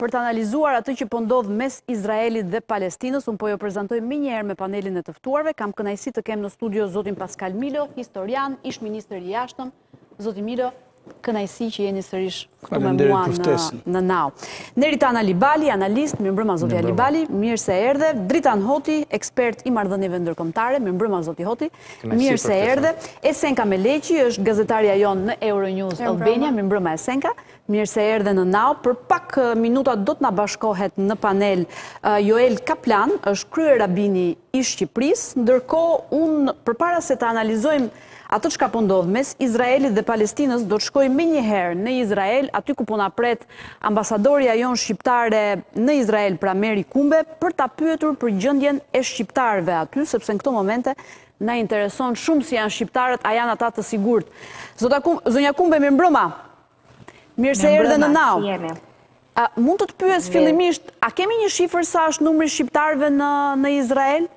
Për të analizuar atë që po ndodh mes Izraelit dhe Palestinës, unë po ju prezantoj menjëherë me panelin e të ftuarve, kam kënaqësi të kem në studio zotin Paskal Milo, historian, ish ministër i jashtëm. Zoti Milo, kënaqësi që jeni sërish këtu me mua në në Nau. Neritan Alibali, analist, mirëmbrëma zoti Alibali, mirë se erdhe. Dritan Hoti, ekspert i marrëdhënieve ndërkombëtare, mirëmbrëma zoti Hoti. Mirë se erdhe. Esenka Meleqi është gazetarja jonë në Euronews Albania. Mirëmbrëma Esenka. Mirë se erdhe në nau. Për pak minuta do të na bashkohet në panel Joel Kaplan, është kryerabini i Shqipërisë. Ndërkohë, unë përpara se të analizojmë atë çka po ndodh mes Izraelit dhe Palestinës, do të shkojmë menjëherë në Izrael, aty ku po na pret Ambasadorja jonë shqiptare në Izrael, pra Meri Kumbe, për ta pyetur për gjendjen e shqiptarëve aty, sepse në këto momente na intereson shumë si janë shqiptarët, a janë ata të sigurt. Zonja Kumbe, mirëmbrëma, mirë se erdhe në nau. A, mund të të pyes fillimisht, a kemi një shifër sa është numri i shqiptarëve në, në Izrael?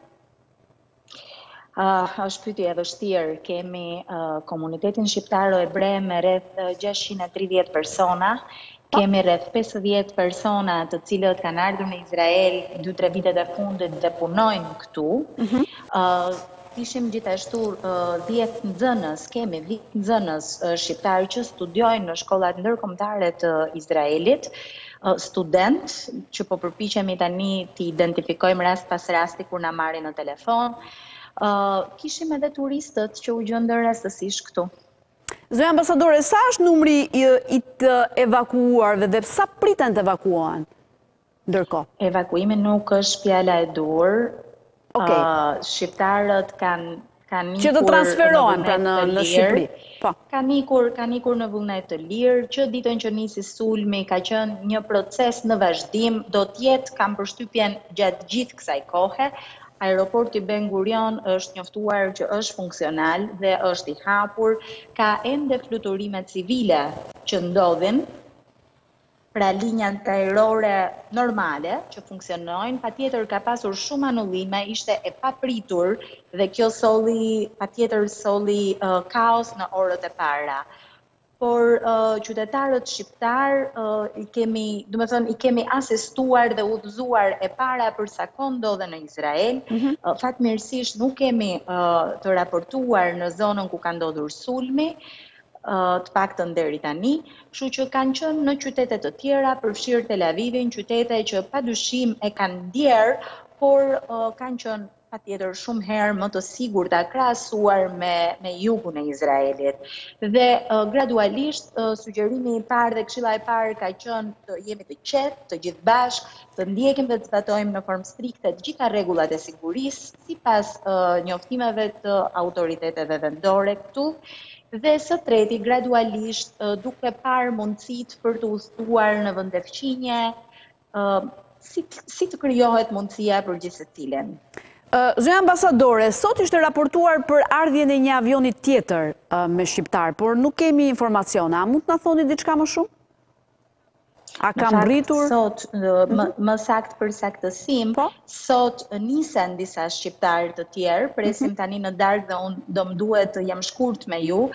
Ah, është pyetje e vështirë. Kemi uh, komunitetin shqiptaro-hebre me rreth 630 persona. Kemi rreth 50 persona të cilët kanë ardhur në Izrael 2-3 vitet e fundit dhe punojnë këtu. Mm -hmm. uh, ishim gjithashtu 10 uh, nxënës, kemi 10 nxënës uh, shqiptarë që studiojnë në shkollat ndërkombëtare të Izraelit. studentë që po përpiqemi tani t'i identifikojmë rast pas rasti kur na marrin në telefon. Ë uh, kishim edhe turistët që u gjendën rastësisht këtu. Zonja ambasadore, sa është numri i, i të evakuuarve dhe sa priten të evakuohen? Ndërkohë. Evakuimi nuk është fjala e duhur, Ok. Shqiptarët kanë kanë ikur që të transferohen pra në në Shqipëri. Po. Kanë ikur, kanë ikur në vullnet të lirë, që ditën që nisi sulmi ka qenë një proces në vazhdim, do të jetë kam përshtypjen gjatë gjithë kësaj kohe. Aeroporti Ben Gurion është njoftuar që është funksional dhe është i hapur, ka ende fluturime civile që ndodhin, Pra linjat ajrore normale që funksionojnë patjetër ka pasur shumë anullime, ishte e papritur dhe kjo solli patjetër solli kaos në orët e para. Por qytetarët shqiptarë i kemi, domethënë i kemi asistuar dhe udhëzuar e para për sa kohë ndodhen në Izrael, fatmirësisht nuk kemi të raportuar në zonën ku ka ndodhur sulmi, të paktën deri tani, kështu që kanë qenë në qytete të tjera, përfshirë Tel Avivin, qytete që padyshim e kanë ndjerë, por kanë qenë patjetër shumë herë më të sigurta krahasuar me jugun e Izraelit. Dhe gradualisht sugjerimi i parë dhe këshilla e parë ka qenë të jemi të qetë, të gjithë bashkë, Të ndjekim dhe të zbatojmë në formë strikte të gjitha rregullat e sigurisë, sipas njoftimeve të autoriteteve vendore këtu, dhe së treti gradualisht duke parë mundësitë për të udhëtuar në vende fqinje, si të krijohet mundësia për gjithsecilin. Zonja ambasadore, sot ishte raportuar për ardhjen e një avioni tjetër me shqiptarë, por nuk kemi informacione, a mund të na thoni diçka më shumë? A ka mbërritur? Sot, mhm. më sakt për saktësim, po? sot nisen disa shqiptarë të tjerë, presim mhm. tani në darkë dhe unë do më duhet të jem shkurt me ju,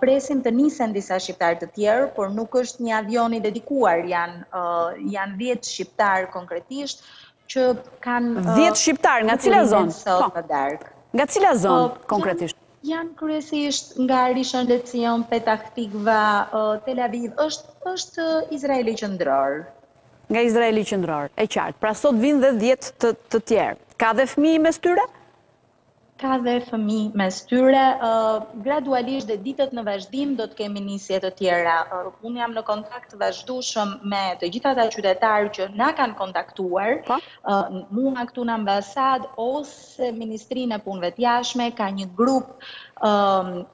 presim të nisen disa shqiptarë të tjerë, por nuk është një avion i dedikuar, janë, janë 10 shqiptarë konkretisht, që kanë... 10 shqiptarë, nga cila zonë? Po. Nga cila zonë, po, konkretisht? Janë kryesisht nga Rishon LeZion, Petah Tikva, Tel Aviv, është, është Izraeli qendror. Nga Izraeli qendror, e qartë. Pra sot vijnë dhe dhjetë të, të tjerë. Ka dhe fëmijë mes tyre? ka dhe fëmijë mes tyre. Gradualisht dhe ditët në vazhdim do të kemi nisje të tjera. Unë jam në kontakt të vazhdushëm me të gjithë ata qytetarë që na kanë kontaktuar, po. mua këtu në ambasadë, ose Ministrinë e Punëve të Jashtme ka një grup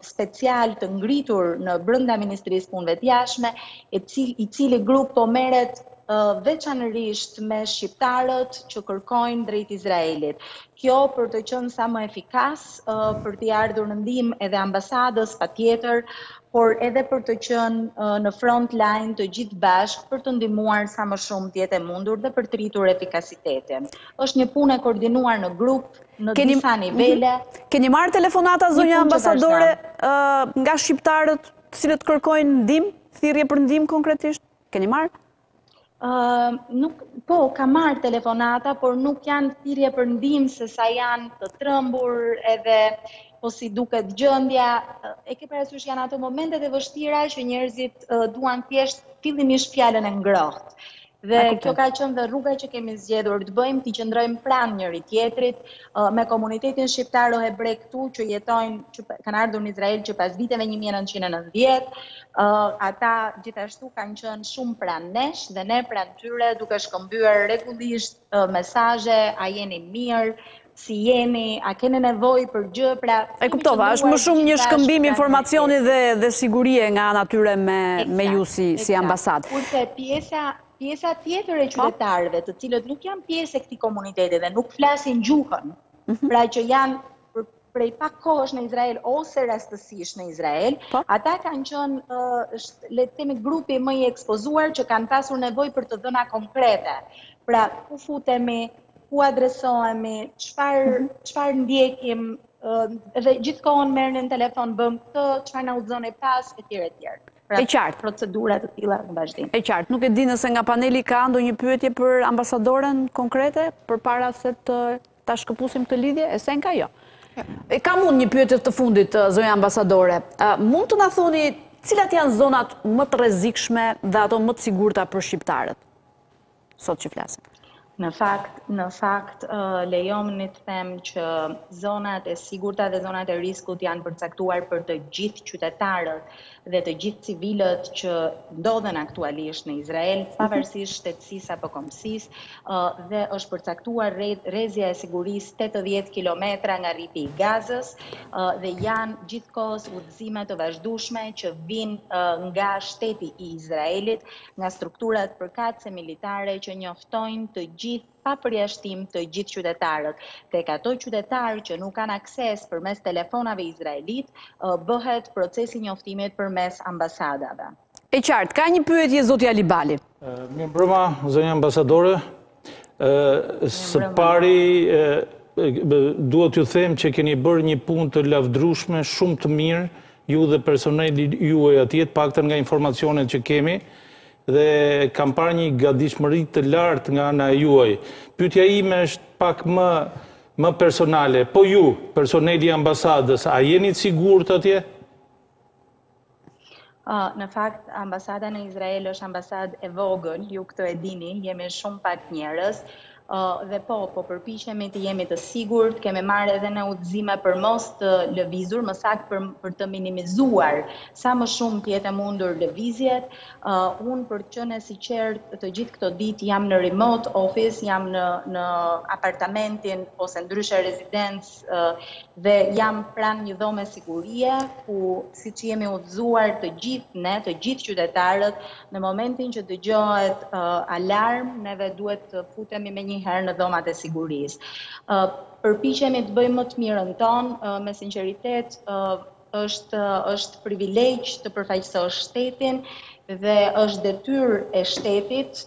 special të ngritur në brenda Ministrisë Punëve të Jashtme, i cili grup po merret veçanërisht me shqiptarët që kërkojnë drejt Izraelit. Kjo për të qenë sa më efikas, për t'i ardhur në ndihmë edhe ambasadës patjetër, por edhe për të qenë në front line të gjithë bashkë për të ndihmuar sa më shumë të jetë e mundur dhe për të rritur efikasitetin. është një punë e koordinuar në grup, në disa nivele. Mhm. Keni marrë telefonata, zonja ambasadore, nga shqiptarët të cilët kërkojnë ndihmë, thirrje për ndihmë konkretisht? Keni marrë? Nuk, po, kam marrë telefonata, por nuk janë thirrje për ndihmë se sa janë të trembur edhe po si duket gjendja, e ke parasysh janë ato momentet e vështira që njerëzit duan thjesht fillimisht fjalën e ngrohtë. Dhe kjo ka qenë dhe rruga që kemi zgjedhur të bëjmë, të qëndrojmë pranë njëri-tjetrit, me komunitetin shqiptaro-hebre këtu që jetojnë, që kanë ardhur në Izrael që pas viteve 1990, ata gjithashtu kanë qenë shumë pranë nesh dhe ne pranë tyre duke shkëmbyer rregullisht mesazhe, a jeni mirë, Si jeni, a keni nevojë për gjë, pra... E kuptova, është më shumë një shkëmbim informacioni dhe sigurie nga ana e tyre me ju si ambasadë. Kurse pjesa pjesa tjetër e po. qytetarëve, të cilët nuk janë pjesë e këtij komuniteti dhe nuk flasin gjuhën, mhm. pra që janë prej pak kohësh në Izrael ose rastësisht në Izrael, po. ata kanë qenë, le të themi, grupi më i ekspozuar që kanë pasur nevojë për të dhëna konkrete. Pra, ku futemi, ku adresohemi, çfarë mhm. çfarë ndjekim dhe gjithë kohën merrnin në telefon bëmë këtë, çfarë na udhëzoni pas etj etj. Pra, e qartë. Procedura të tilla në vazhdim. E qartë, nuk e di nëse nga paneli ka ndonjë pyetje për ambasadoren konkrete përpara se të ta shkëpusim këtë lidhje, Esenka, jo. E kam unë një pyetje të fundit, zonja ambasadore. Mund të na thoni cilat janë zonat më të rrezikshme dhe ato më të sigurta për shqiptarët? sot që flasim. Në fakt, në fakt lejomëni të them që zonat e sigurta dhe zonat e riskut janë përcaktuar për të gjithë qytetarët dhe të gjithë civilët që ndodhen aktualisht në Izrael, mhm. pavarësisht shtetësisë apo kombësisë, dhe është përcaktuar rrezja e sigurisë 80 kilometra nga rripi i Gazës dhe janë gjithkohës udhëzime të vazhdueshme që vijnë nga shteti i Izraelit nga strukturat përkatëse militare që njoftojnë të gjithë pa përjashtim të gjithë qytetarët, tek ato qytetarë që nuk kanë akses përmes telefonave izraelitë, bëhet procesi i njoftimit përmes ambasadave. E qartë, ka një pyetje zoti Alibali. Mirëmbrëma, zonja ambasadore. Së pari, duhet t'ju them që keni bërë një punë të lavdrueshme, shumë të mirë, ju dhe personeli juaj atje, të paktën nga informacionet që kemi, dhe kam parë një gatishmëri të lartë nga ana e juaj. Pyetja ime është pak më më personale, po ju, personeli i ambasadës, a jeni të sigurt atje? Ëh, në fakt ambasada në Izrael është ambasadë e vogël, ju këtë e dini, jemi shumë pak njerëz. Ëh, dhe po, po përpiqemi të jemi të sigurt, kemi marrë edhe ne udhëzime për mos të lëvizur, më saktë për për të minimizuar sa më shumë të jetë e mundur lëvizjet. Ëh, unë për të qenë e sinqertë, të gjithë këto ditë jam në remote office, jam në në apartamentin ose ndryshe rezidencë dhe jam pranë një dhome sigurie ku siç jemi udhëzuar të gjithë ne, të gjithë qytetarët, në momentin që dëgjohet alarm, neve duhet të futemi menjëherë në dhomat e sigurisë. Përpiqemi të bëjmë më të mirën tonë, me sinqeritet është është privilegj të përfaqësosh shtetin dhe është detyrë e shtetit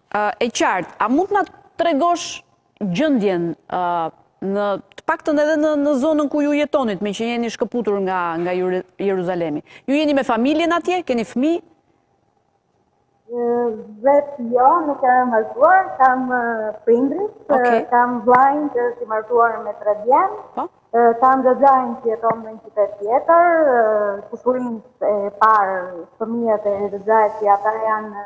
E qartë, a mund të na tregosh gjëndjen të paktën edhe në zonën ku ju jetoni, meqë jeni shkëputur nga Jeruzalemi. Ju jeni me familjen atje, keni fëmijë? Vetë jo, nuk jam e martuar, kam prindërit, kam vëllanë që është i martuar me tre djem, po. kam dhe xhajën që jeton në një qytet tjetër, kushërinjtë e parë, fëmijët e xhajës që ata janë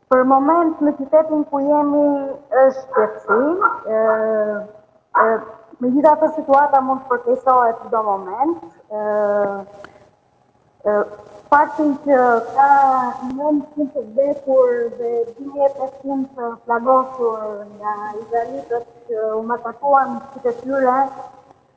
Për moment në qytetin ku jemi është qetësi, megjithatë situata mund të përkeqësohet çdo moment, faktin që ka nëntëqind të vdekur dhe 2500 të plagosur nga izraelitët që u masakruan në qytetet e tyre,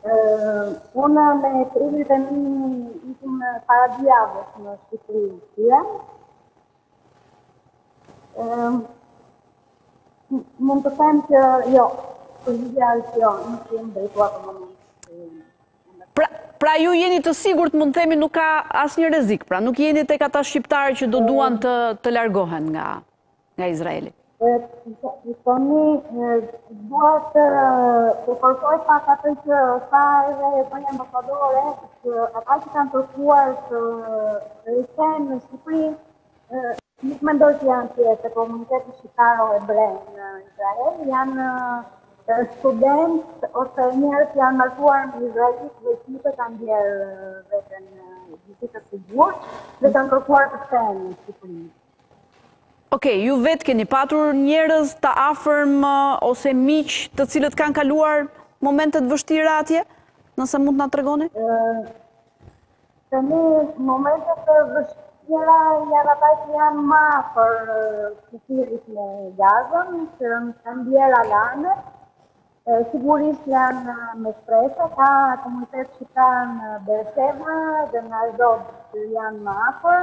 Unë me prindërit e mi ishim para dy javësh në Shqipëri dhe. Mund të them që jo, përgjigja është jo, nuk jemi drejtuar për moment. Pra, pra ju jeni të sigurt, mund të themi nuk ka asnjë rrezik, pra nuk jeni tek ata shqiptarë që do duan të të largohen nga nga Izraeli. Toni, dua të theksoj pak atë që tha edhe zonja ambasadore, që ata që kanë kërkuar të rikthehen në Shqipëri, nuk mendoj që janë pjesë e komunitetit shqiptaro-hebre në Izrael, janë studentë ose njerëz që janë martuar me izraelitë dhe që nuk e kanë ndjerë veten gjithsesi të sigurt dhe kanë kërkuar të kthehen në Shqipëri. Ok, ju vetë keni patur njerëz të afërm ose miq të cilët kanë kaluar momente të vështira atje? Nëse mund të na tregoni? Tani momente të vështira Kjera janë ata që janë më afër kufirit me Gazën, që kanë ndjerë alarme, sigurisht janë më të shpeshta, ka komunitet që kanë Bersheva dhe në Ashdod që janë më afër,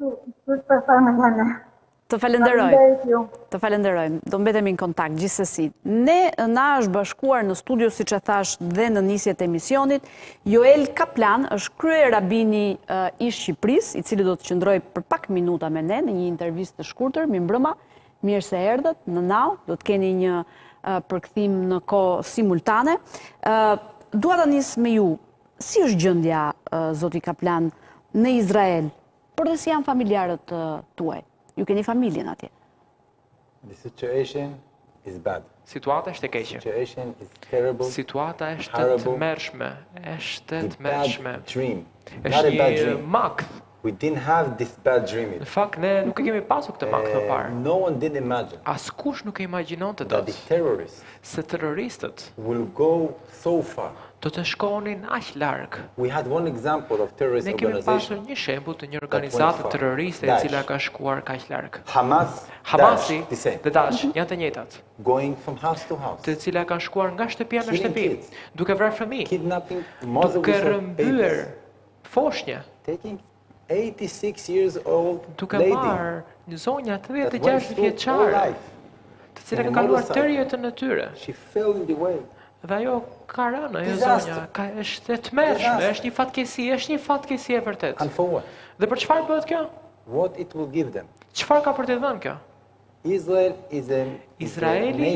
Për për për për për Të falenderoj. Të falenderoj. Do mbetemi në kontakt gjithsesi. Ne na është bashkuar në studio siç e thashë dhe në nisje të emisionit. Joel Kaplan është kryerabini i Shqipërisë, i cili do të qëndrojë për pak minuta me ne në një intervistë të shkurtër, mirëmbrëma, mirë se erdhët në Now, do të keni një përkthim në kohë simultane. Dua ta nis me ju. Si është gjëndja, zoti Kaplan, në Izrael, por dhe si janë familjarët tuaj? Ju keni familjen atje? The situation is bad. Situata është e keqe. Situata është e tmerrshme, është e tmerrshme. Është një makth. We didn't have this bad dream either. Në fakt, ne nuk e kemi pasur këtë makth më parë. No one did imagine. Askush nuk e imagjinonte dot. That the terrorists. Se terroristët. Will go so far. Do të shkonin aq larg. We had one example of terrorist organization. Ne kemi pasur një shembull të një organizate terroriste e cila ka shkuar kaq larg. Hamas. Hamasi dhe Daesh janë të njëjtat. Going from house to house. Të cilat kanë shkuar nga shtëpia në shtëpi, duke vrarë fëmijë. Kidnapping, duke rrëmbyer Foshnje. Taking 86 years old Duke marrë një zonjë 86 vjeçare, e cila ka kaluar tërë jetën në tyre. She fell in the way. Dhe ajo ka rënë, ajo zonja, ka, është e tmerrshme, është një fatkeqësi, është një fatkeqësi e vërtetë. And for what? Dhe për çfarë bëhet kjo? What it will give them. Çfarë ka për të dhënë kjo? Israel is a nation. Izraeli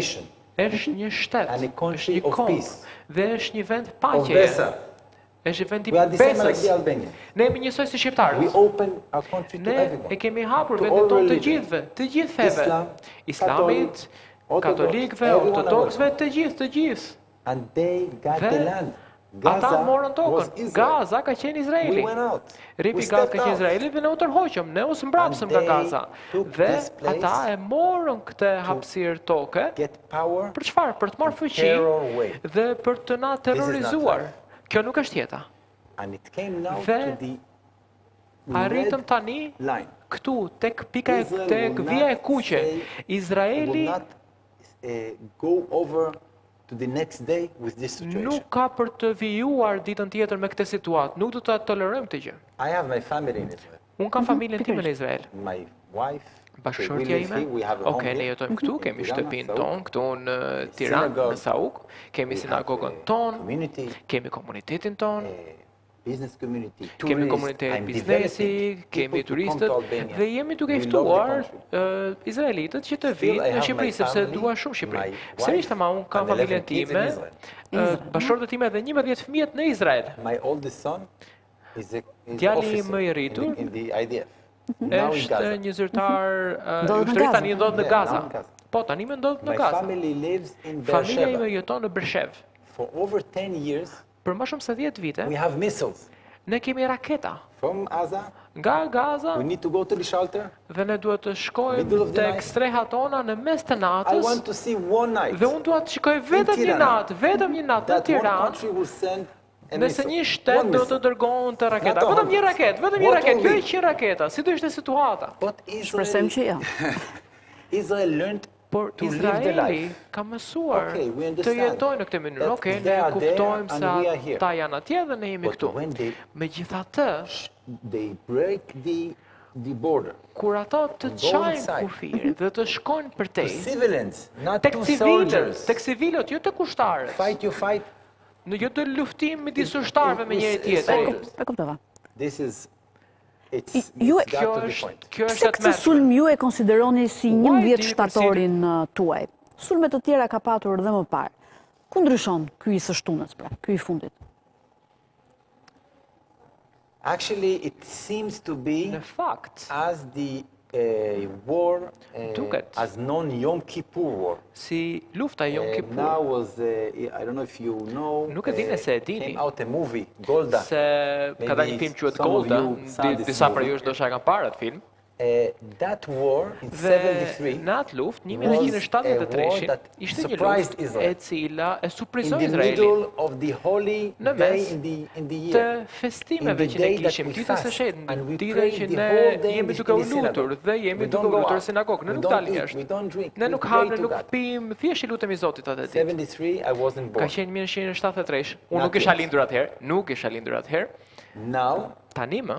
është një shtet, është një komb, dhe është një vend paqeje. Of Është vendi i besës. Ne jemi njësoj si shqiptarët. Ne e kemi hapur vendin tonë të gjithëve, të gjithë feve. Islamit, katolikëve, ortodoksëve, të gjithë, të gjithë. Dhe ata morën tokën. Gaza ka qenë Izraeli. Rripi Gaza ka qenë Izraeli dhe ne u tërhoqëm, ne u zmbrapsëm nga Gaza. Dhe ata e morën këtë hapësirë toke. Për çfarë? Për të marrë fuqi dhe për të na terrorizuar. Kjo nuk është jeta. Dhe arritëm tani këtu, tek pika e tek vija e kuqe. Izraeli nuk ka për të vijuar ditën tjetër me këtë situatë. Nuk do ta tolerojmë këtë gjë. Unë kam familjen time në Izrael. Bashkëshortja ime, ok, ne jetojmë këtu, kemi shtëpinë tonë, këtu në Tiranë, në Sauk, kemi sinagogën tonë, kemi komunitetin tonë, kemi komunitet biznesi, kemi turistët, dhe jemi duke i ftuar Izraelitët që të vijnë në Shqipëri, sepse e dua shumë Shqipërinë. Sërish ama unë kam familjen time, bashkëshorten time dhe njëmbëdhjetë fëmijët në Izrael. Djali më i rritur është një zyrtar ushtrie tani ndodhet në Gaza. Po, tanimë ndodhet në Gaza. Familja ime jeton në Bershev. Për më shumë se 10 vite, ne kemi raketa. Nga Gaza, dhe ne duhet të shkojmë tek streha jonë në mes të natës, dhe unë duhet të shikoj vetëm një natë, vetëm një natë në Tiranë, Nëse një shtet do të dërgonte raketa, vetëm një raketë, vetëm një raketë, jo një qind raketa, si do ishte situata? Shpresojmë që jo. Izrael learned Por Izraeli ka mësuar të jetojë në këtë mënyrë. Ok, ne kuptojmë se ata janë atje dhe ne jemi këtu. Megjithatë, kur ata të çajnë kufirin dhe të shkojnë përtej, tek civilët, tek civilët, jo tek ushtarët, Një gjë është luftimi midis ushtarëve me njëri tjetrin. E kuptova. This is it's kjo është kjo është këtë sulm ju e konsideroni si 11 shtatorin uh, tuaj. Sulme të tjera ka patur dhe më parë. Ku ndryshon ky i së shtunës pra, ky i fundit? Actually it seems to be Në fakt, as the eh, war eh, Duket. as known Yom Kippur war. si lufta e Yom Eh, Kippur, now was eh, I don't know if you know. Nuk e di nëse e dini. Came out a movie Golda. se ka dalë një Maybe film quhet some of Golda, you saw di- this disa prej movie. jush ndoshta e kanë parë atë film. Dhe në atë luftë, 1973, ishte një luftë e cila e surprizoi Izraelin në mes të festimeve që ne kishim, ditës së shenjtë, ditë që ne jemi duke u lutur dhe jemi duke u lutur në sinagogë, ne nuk dalim jashtë, ne nuk hamë, ne nuk pimë, thjesht i lutemi Zotit atë ditë. Ka qenë 1973, unë nuk isha lindur atëherë, nuk isha lindur atëherë, tani më,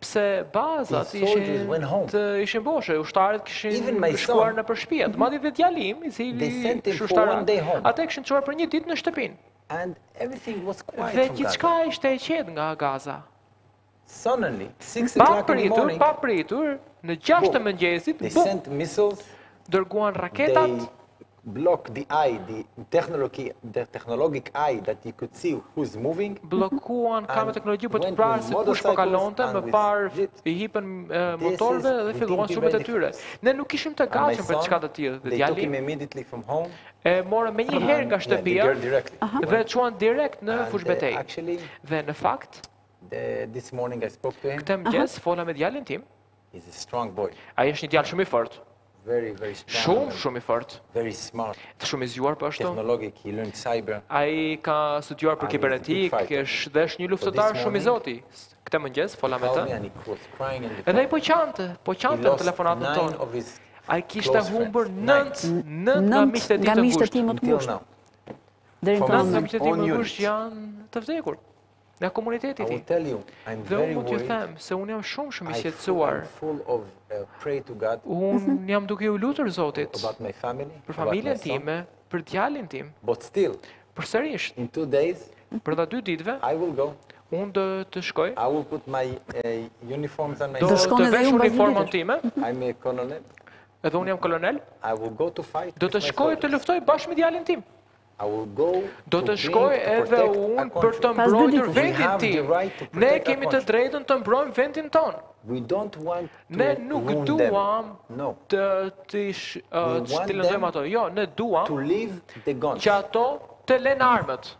pse bazat ishin boshe, ushtarët kishin shkuar nëpër shtëpi, madje dhe djali im, i cili ishte ushtar, ata e kishin çuar për një ditë në shtëpinë. Dhe gjithçka ishte e qetë nga Gaza. Papritur, papritur, në gjashtë të mëngjesit, bum, dërguan raketat, Block the eye, the technology, the technologic eye that you could see who's moving. Bllokuan atë teknologji për të parë se kush po kalonte, më pas i hipën motorëve dhe filluan sulmet e tyre. Ne nuk ishim të gatshëm për diçka të tillë. Dhe djalin e morën menjëherë nga shtëpia dhe e çuan direkt në fushëbetejë. Dhe në fakt, këtë mëngjes fola me djalin tim. Ai është një djalë shumë i fortë. Shumë, shumë i fortë. Shumë i zgjuar po ashtu. Ai ka studiuar për kibernetikë, dhe është një luftëtar shumë i zoti. Këtë mëngjes fola me të. Edhe ai po qante, po qante në telefonatën tonë. Ai kishte humbur 9 9 nga miqtë e tij të ngushtë. Deri tani nëntë nga miqtë e tij më të ngushtë janë të vdekur. nga komuniteti ti. Dhe unë mund t'ju them se unë jam shumë shumë i shqetësuar. Unë jam duke ju lutur Zotit për familjen time, për djalin tim. Por sërish, brenda dy ditëve, unë do të shkoj. Do të vesh uniformën time. Edhe unë jam kolonel. Do të shkoj të luftoj bashkë me djalin tim. Do të shkoj edhe unë për të mbrojtur vendin tim. Ne kemi të drejtën të mbrojmë vendin tonë. Ne nuk duam të të lëndojmë uh, ato. Jo, ne duam që ato të lenë armët.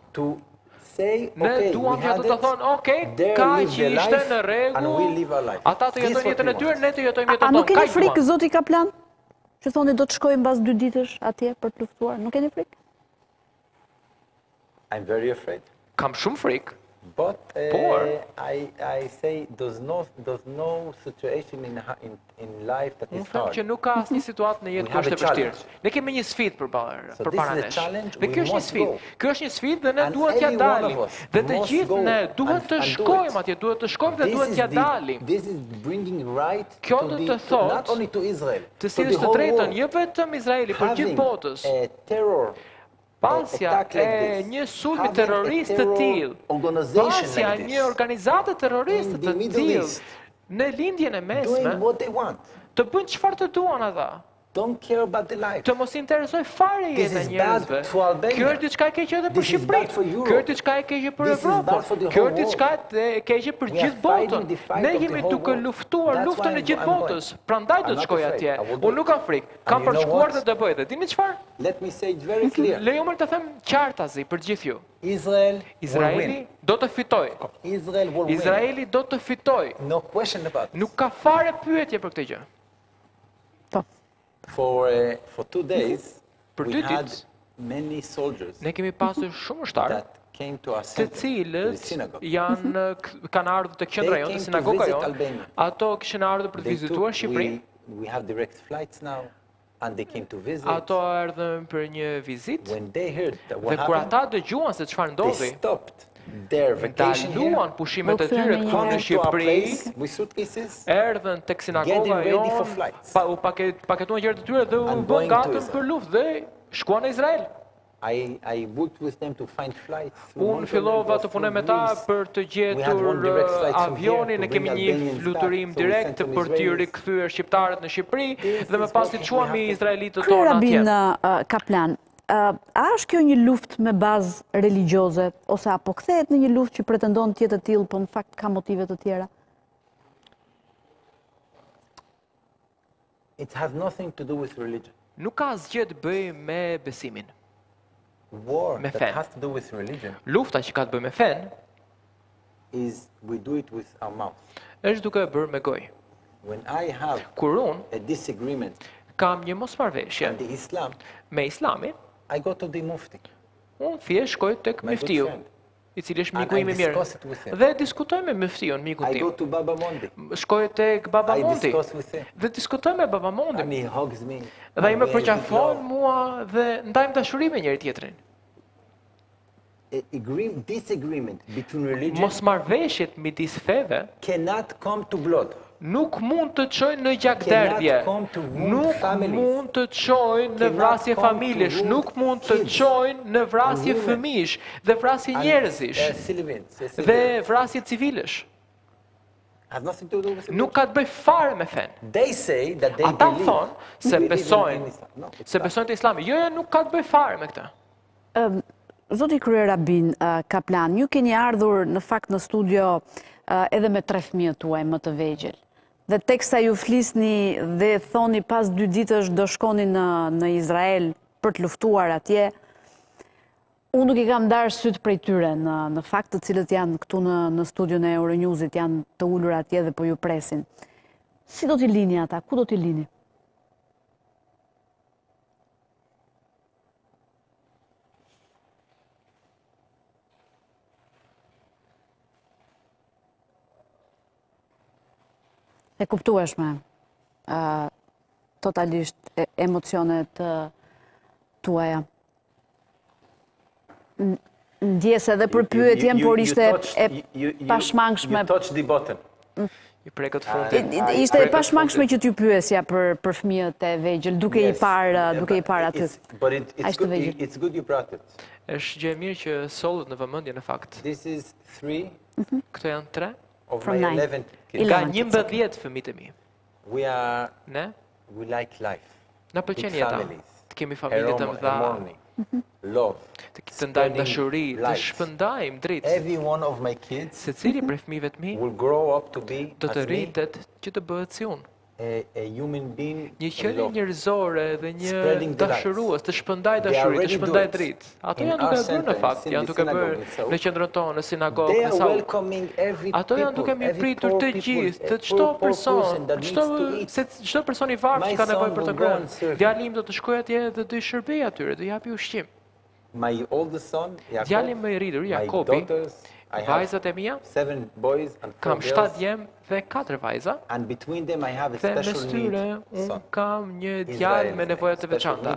Ne duam që ato të thonë, ok, kaq ishte, në rregull, ata të jetojnë jetën e tyre, ne të jetojnë jetën tonë. A nuk keni frikë, zoti Kaplan? Që thoni do të shkoj mbas dy ditësh atje për të luftuar, nuk keni frikë? I'm very afraid. Kam shumë frikë. But uh, Por, I, I say there's no, there's no situation in, in, in life that is hard. që nuk ka asnjë situatë në jetë që është e vështirë. Ne kemi një sfidë përballë, përpara nesh. Dhe kjo është një sfidë. Kjo është një sfidë dhe ne duhet t'ja dalim. Dhe të gjithë ne duhet të shkojmë atje, duhet të shkojmë dhe duhet t'ja dalim. This is bringing right Kjo do të thotë të sjellësh të drejtën jo vetëm Izraelit, por gjithë botës. Pasja e një sulmi terrorist të tillë, pasja e një organizate terroriste të tillë në Lindjen e Mesme, të bëjnë çfarë të duan ata. Don't care about the life. Të mos interesojë fare jeta e njerëzve. Kjo është diçka e keqe edhe për Shqipërinë. Kjo është diçka e keqe për Evropën. Kjo është diçka e keqe për gjithë botën. Ne jemi duke luftuar luftën e gjithë botës. Prandaj do të shkoj atje. Unë nuk kam frikë. Kam për të shkuar dhe do bëj dhe dini çfarë? Let me say it very clear. Lejomë ta them qartazi për gjithë ju. Izrael Izraeli do të fitojë. Izraeli do të fitojë. Nuk ka fare pyetje për këtë gjë. For, uh, for two days, për dy ditë, ne kemi pasur shumë ushtarë, të cilët janë, kanë ardhur te qendra jonë, te sinagoga jonë, ato kishin ardhur për të vizituar Shqipërinë, ato erdhën për një vizitë, dhe kur ata dëgjuan se çfarë ndodhi, ndaluan pushimet e tyre këtu në Shqipëri, erdhën tek sinagoga jonë, u paketuan gjërat e tyre dhe u bënë gati për luftë dhe shkuan në Izrael. Unë fillova të punoj me ta për të gjetur avionin, ne kemi një fluturim direkt për të rikthyer shqiptarët në Shqipëri dhe më pas i çuam izraelitët tonë atje. Rabin Kaplan, A është kjo një luftë me bazë religioze, ose apo kthehet në një luft që pretendon të jetë e tillë, po në fakt ka motive të tjera? It has nothing to do with religion. Nuk ka asgjë të bëjë me besimin. War that has to do with religion. Lufta që ka të bëjë me fenë is we do it with our mouth. Është duke e bërë me gojë. When I have Kur unë a disagreement kam një mosmarrëveshje with Islam, me Islamin, I go to the mufti. Unë thjesht shkoj tek myftiu, i cili është miku im i mirë. Dhe diskutoj me myftiun, mikun tim. I go to Baba Mondi. Shkoj tek Baba Mondi. Dhe diskutoj me Baba Mondin. And he hugs me. Dhe ai më përqafon mua dhe ndajmë dashuri me njëri-tjetrin. Agreement, disagreement between religion. Mosmarrëveshjet midis feve. Cannot come to blood. Nuk mund të çojnë në gjakderdhje. Nuk mund të çojnë në vrasje familjesh, nuk mund të çojnë në vrasje fëmijësh dhe vrasje njerëzish. Dhe vrasje civilesh. Nuk ka të bëjë fare me fenë. Ata thonë se besojnë, se besojnë te islami. Jo, jo, nuk ka të bëjë fare me këtë. Zoti Kryerabin Kaplan, ju keni ardhur në fakt në studio edhe me tre fëmijët tuaj më të vegjël. Dhe teksa ju flisni dhe thoni pas dy ditësh do shkoni në Izrael për të luftuar atje, unë nuk i kam ndarë sytë prej tyre në fakt të cilët janë këtu në studion e Euronewsit, janë të ulur atje dhe po ju presin. Si do t'i lini ata? Ku do t'i lini? E kuptueshme, totalisht emocionet tuaja. Ndjesë edhe për pyetjen, por ishte e pashmangshme. Mm. I prekët fundin. Ishte e pashmangshme që t'ju pyesja për për fëmijët e vegjël, duke i parë, duke i parë aty. But it, it's good it's good you brought it. Është gjë e mirë që e sollët në vëmendje në fakt. This is 3. Mhm. Këto janë 3. From 9. Nga 11 fëmijët e mi. We are Ne we like life. Na pëlqen jeta. Të kemi familje të mëdha. Love. Të të ndajmë dashuri, të shpërndajmë dritë. Every one of my kids. Secili prej fëmijëve të mi will grow up to be do të rritet që të bëhet si unë. A, a human being. Një qenie njerëzore dhe një dashurues, të shpërndajë dashuri, të shpërndajë dritë. Ato janë duke e bërë në fakt, janë duke bërë në qendrën tonë, në sinagogë, në Sauk. Ato janë duke mirëpritur të gjithë, çdo person, se çdo person i varfër që ka nevojë për të ngrënë. Djali im do të shkojë atje dhe do t'i shërbejë atyre, do t'i japë ushqim. Djali im më i rritur, Jakobi, vajzat e mia, kam 7 djem dhe 4 vajza, dhe mes tyre unë kam një djal me nevoja të veçanta.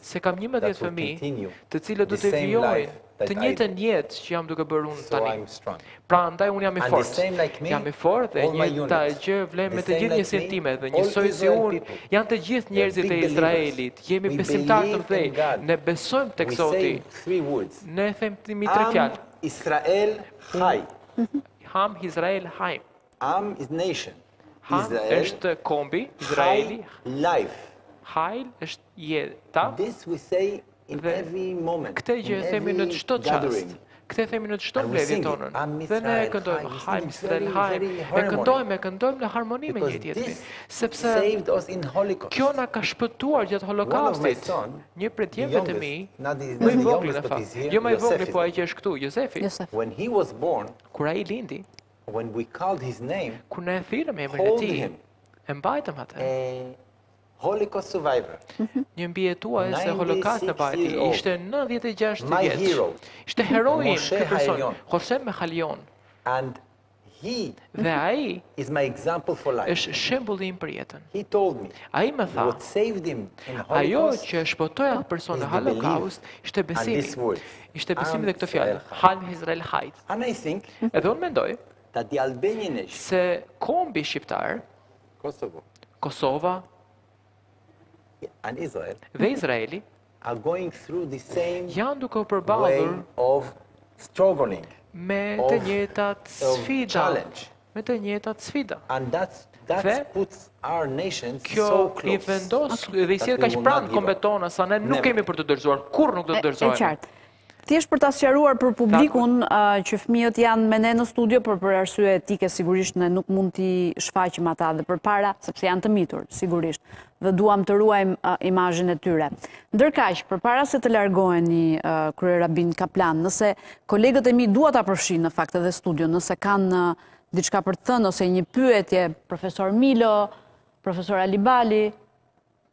se kam njëmbëdhjetë fëmijë, të cilët do të vijojnë të njëjtën jetë që jam duke bërë unë tani. Prandaj unë jam i fortë. Jam i fortë dhe e njëjta gjë vlen me të gjithë njësinë time dhe njësoj si unë janë të gjithë njerëzit e Izraelit. Jemi besimtarë të mëdhenj. Ne besojmë tek Zoti. Ne themi tre fjalë. Am Israel haj. Am Izrael haj. Am is nation. Am është kombi, Izraeli. Life. Haj është jeta. This we say in every moment. Këtë gjë e themi në çdo çast. Këtë themi në çdo mbledhje tonën. Dhe ne e këndojmë Am Israel Haj. E këndojmë, e këndojmë në harmoni me njëri-tjetrin. Sepse kjo na ka shpëtuar gjatë Holokaustit. Një prej djemve të mi, më i vogli në fakt. Jo më i vogli, po ai që është këtu, Josefi. Kur ai lindi, When we called his name, kur ne e thirrëm emrin e tij, e mbajtëm atë. Holocaust survivor. Mhm. Një i mbijetuar i Holokaustit e mbajti, ishte 96 vjeç. Ishte heroi i këtij personi, Jose Mejalion. And he dhe ai is my example for life. Është shembulli im për jetën. He told me. Ai më tha. What saved him in Holocaust? Ajo që e shpëtoi atë person në Holokaust ishte besimi. Ishte besimi dhe këto fjalë. Am Israel Haj. And I think Edhe unë mendoj se kombi shqiptar, Kosova dhe Izraeli janë duke u përballur me të njëjtat sfida. Me të njëjtat sfida. Dhe kjo i vendos dhe i sjell kaq pranë kombet tona sa ne nuk kemi për t'u dorëzuar, kurrë nuk do të dorëzohemi. Thjesht për ta sqaruar për publikun që fëmijët janë me ne në studio, por për arsye etike sigurisht ne nuk mund t'i shfaqim ata dhe përpara, sepse janë të mitur, sigurisht, dhe duam të ruajmë imazhin e tyre. Ndërkaq, përpara se të largoheni kryerabin Kaplan, nëse kolegët e mi dua ta përfshij në fakt edhe studion, nëse kanë diçka për të thënë ose një pyetje, profesor Milo, profesor Alibali,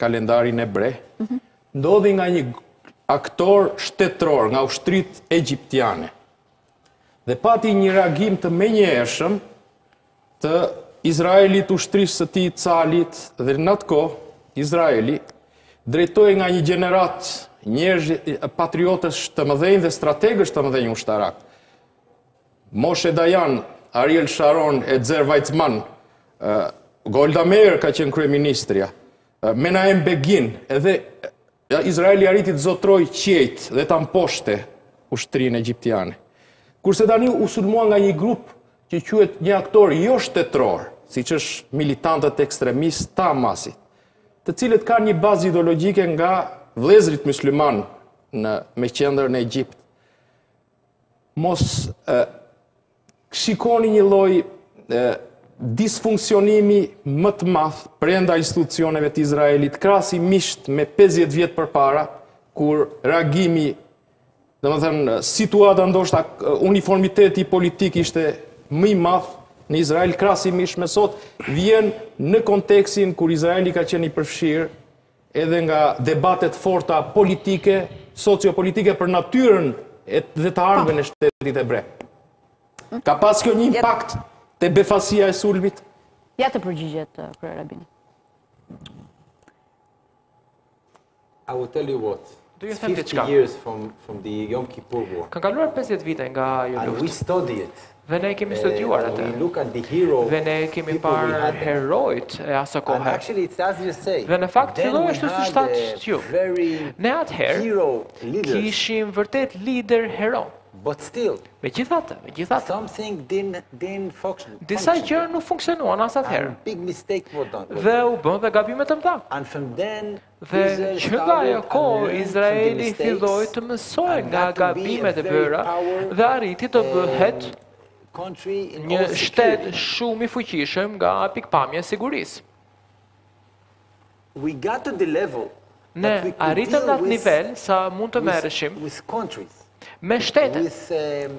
kalendarin hebre, mhm. ndodhi nga një aktor shtetror, nga ushtritë egjiptiane, dhe pati një reagim të menjëhershëm të Izraelit ushtrisë së tij Cahalit dhe në atë kohë, Izraeli, drejtohej nga një gjeneratë njerëz patriotësh të mëdhenj dhe strategësh të mëdhenj ushtarakë. Moshe Dajan, Ariel Sharon, Ezer Weizman, Golda Meir ka qenë kryeministrja, Menahem Begin, edhe Izraeli arriti të zotërojë qiejt dhe ta mposhte ushtrinë egjiptiane. Kurse tani u sulmua nga një grup që quhet një aktor joshtetëror, siç është militantët ekstremistë të Hamasit, të cilët kanë një bazë ideologjike nga Vëllezërit Myslimanë me qendër në Egjipt. Mos shikoni një lloj disfunksionimi më të madh brenda institucioneve të Izraelit, krahasimisht me 50 vjet përpara, kur reagimi, domethënë, situata ndoshta uniformiteti politik ishte më i madh në Izrael, krahasimisht me sot, vjen në kontekstin kur Izraeli ka qenë i përfshirë edhe nga debate të forta politike, sociopolitike për natyrën dhe të ardhmen e shtetit hebre. Ka pas kjo një impakt të befasia e sulmit? Ja të përgjigjet, uh, Kryerabin. I will tell you what. Do ju them diçka. 50 years from from the Yom Kippur War. Kanë kaluar 50 vite nga ajo luftë. We study it. Dhe ne e kemi studiuar atë. We look at the hero. Dhe ne kemi parë heronjtë e asaj kohe. And actually it's as you say. Dhe në fakt filloi ashtu siç thatë ju. Ne atëherë kishim vërtet liderë heronj. But still, megjithatë, megjithatë, something didn't, didn't function. Disa gjëra nuk funksionuan as atëherë. Big mistake was done. Dhe u bënë dhe gabime të mëdha. And from then Dhe që nga ajo kohë, Izraeli filloi të mësojë nga gabimet e bëra dhe arriti të bëhet një shtet shumë i fuqishëm nga pikëpamja e sigurisë. Ne arritëm në atë nivel sa mund të merreshim me shtetet. Um,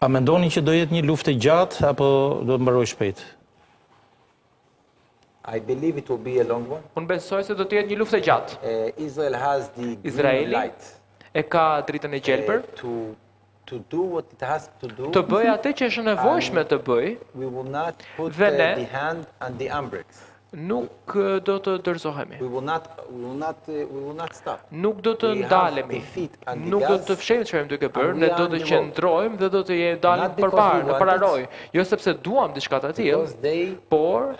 A mendoni që do jetë një luftë e gjatë apo do të mbarojë shpejt? I believe it will be a long one. Unë besoj se do të jetë një luftë e gjatë. Israel has the green Izraeli light e ka dritën e gjelbër to to do what it has to do. të bëjë atë që është e nevojshme të bëjë we will not put Dhe ne the hand and the umbrella. Nuk do të dorëzohemi. We will not, we will not, we will not stop. Nuk do të ndalemi. Nuk do të fshihemi siç jemi duke bërë, ne do të qëndrojmë dhe do të dalim përpara, në pararojë. Jo sepse duam diçka të tillë, por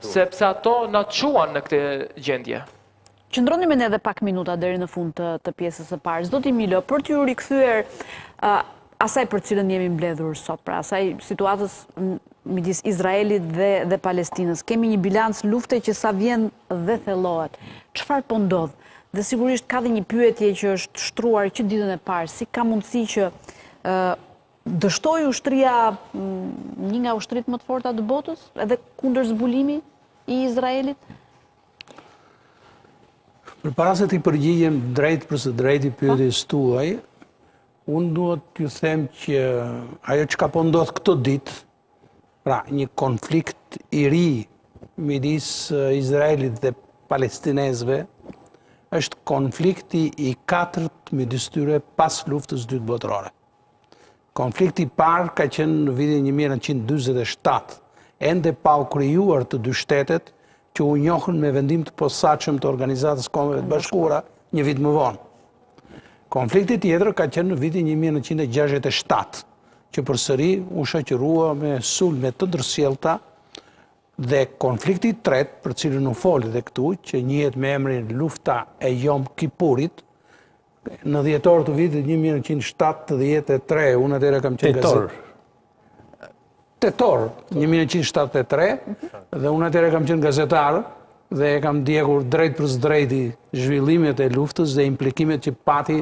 sepse ato na çuan në këtë gjendje. Qëndroni me ne edhe pak minuta deri në fund të pjesës së parë. Zoti Milo, për t'iu rikthyer asaj për të cilën jemi mbledhur sot, pra asaj situatës midis Izraelit dhe Palestinës, kemi një bilanc lufte që sa vjen dhe thellohet. Çfarë po ndodh? Dhe sigurisht ka edhe një pyetje që është shtruar që ditën e parë, si ka mundësi që dështoi ushtria një nga ushtritë më të forta të botës, edhe kundërzbulimi i Izraelit? Përpara se t'i përgjigjem drejtpërsëdrejti pyetjes suaj, unë duhet t'ju them që ajo çka po ndodh këto ditë, pra një konflikt i ri midis Izraelit dhe palestinezëve, është konflikti i katërt midis tyre pas Luftës së Dytë Botërore. Konflikti i parë ka qenë në vitin një mijë e nëntëqind e dyzet e shtatë, ende pa u krijuar të dy shtetet që u njohën me vendim të posaçëm të Organizatës së Kombeve të Bashkuara një vit më vonë. Konflikti tjetër ka qenë në vitin një mijë e nëntëqind e gjashtëdhjetë e shtatë, që përsëri u shoqërua me sulme të ndërsjellta dhe konflikti i tretë, për të cilin u fol edhe këtu, që njihet me emrin Lufta e Jom Kipurit, Në dhjetor të vitit 1973, unë atëherë kam qenë gazetar. Tetor. Tetor 1973 dhe unë atëherë kam qenë gazetar dhe e kam ndjekur drejtpërsëdrejti zhvillimet e luftës dhe implikimet që pati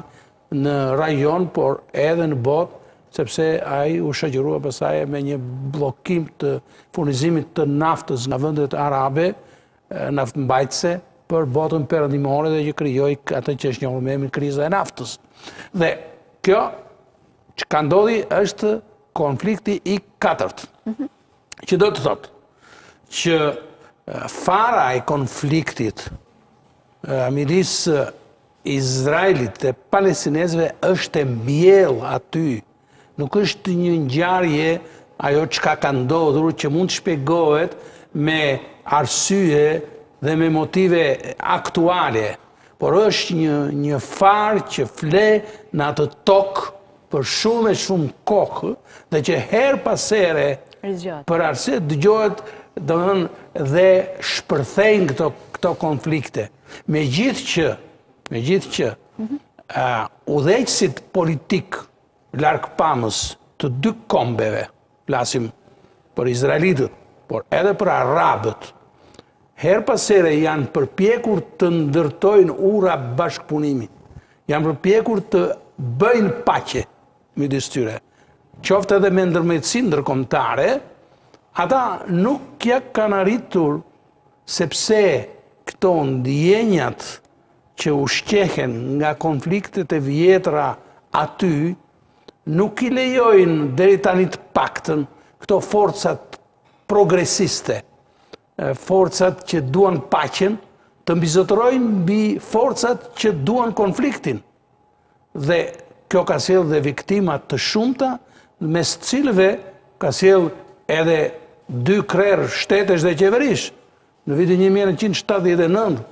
në rajon, por edhe në botë, sepse ai u shoqërua pastaj me një bllokim të furnizimit të naftës nga vendet arabe naftëmbajtëse për botën perëndimore dhe që krijoi atë që është njohur me emrin kriza e naftës. Dhe kjo çka ndodhi është konflikti i katërt. Mhm. Që do të thotë që fara e konfliktit midis Izraelit dhe palestinezëve është e mbjellë aty Nuk është një ngjarje ajo çka ka ndodhur që mund të shpjegohet me arsye dhe me motive aktuale, por është një një farë që fle në atë tokë për shumë e shumë kohë dhe që herë pas here për arsye zgjohet domethënë dhe shpërthejnë këto këto konflikte. Megjithëqë Megjithëqë udhëheqësit politikë largpamës të dy kombeve, flasim për Izraelitët, por edhe për Arabët, herë pas here janë përpjekur të ndërtojnë ura bashkëpunimi, janë përpjekur të bëjnë paqe midis tyre, qoftë edhe me ndërmjetësi ndërkombëtare, ata nuk ia kanë arritur Sepse këto ndjenjat që ushqehen nga konfliktet e vjetra aty, nuk i lejojnë, deri tani të paktën, këto forcat progresiste, forcat që duan paqen, të mbizotërojnë mbi forcat që duan konfliktin. Dhe kjo ka sjellë dhe viktima të shumta, mes të cilave ka sjellë edhe dy krerë shtetesh dhe qeverish. Në vitin 1979,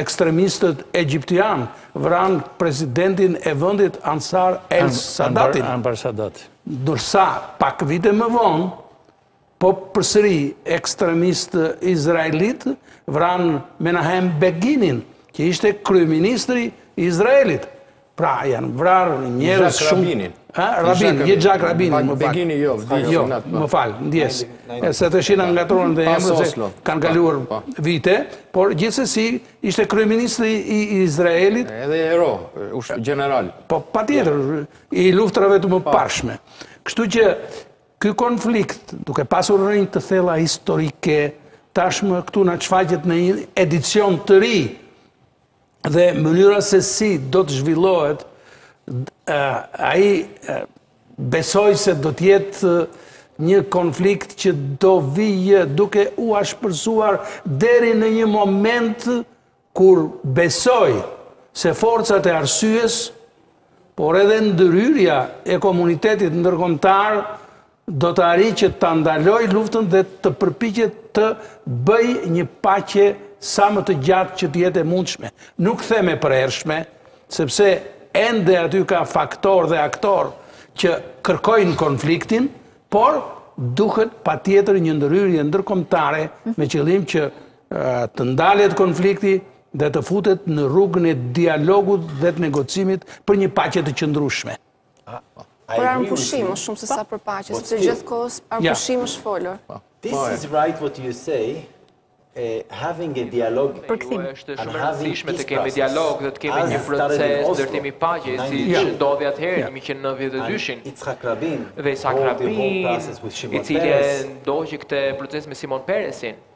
ekstremistët egjiptianë vranë presidentin e vendit Ansar El Sadatin. Anuar Sadat. Ndërsa pak vite më vonë, Po përsëri ekstremistë izraelitë vranë Menahem Beginin, që ishte kryeministri i Izraelit. Pra, janë vrarë njerëz shumë... Jicak Rabinin. Ha, Rabinin, Jicak Rabinin, më fal. Begini jo, vdiq jo, ai. Më fal, ndjesë. Është se desh i ngatërrova dhe emrat se kanë po, kaluar po, vite, por gjithsesi ishte kryeministri i Izraelit... Edhe hero, është gjeneral. Po, patjetër, i luftërave të mëparshme. Kështu që Ky konflikt, duke pasur rrënjë të thella historike, tashmë këtu na shfaqet në një edicion të ri dhe mënyra se si do të zhvillohet ai besoj se do të jetë një konflikt që do vijë duke u ashpërsuar deri në një moment Kur besoj se forcat e arsyes, por edhe ndërhyrja e komunitetit ndërkombëtar do të arrijë që ta ndalojë luftën dhe të përpiqet të bëjë një paqe sa më të gjatë që të jetë e mundshme, nuk them e përhershme, sepse ende aty ka faktorë dhe aktorë që kërkojnë konfliktin, por duhet patjetër një ndërhyrje ndërkombëtare me qëllim që të ndalet konflikti dhe të futet në rrugën e dialogut dhe të negocimit për një paqe të qëndrueshme. Për armëpushim, më shumë se sa për paqe, sepse gjithë kohës armëpushim është folur. This is right what you say, having a dialog për këthim. Është shumë e rëndësishme të kemi dialog dhe të kemi një proces ndërtimi paqe, siç ndodhi atëherë, nëntëqind e nëntëdhjetë e dyshin. Yitzhak Rabin, dhe Yitzhak Rabin, i cili e ndoqi këtë proces me Simon Peresin.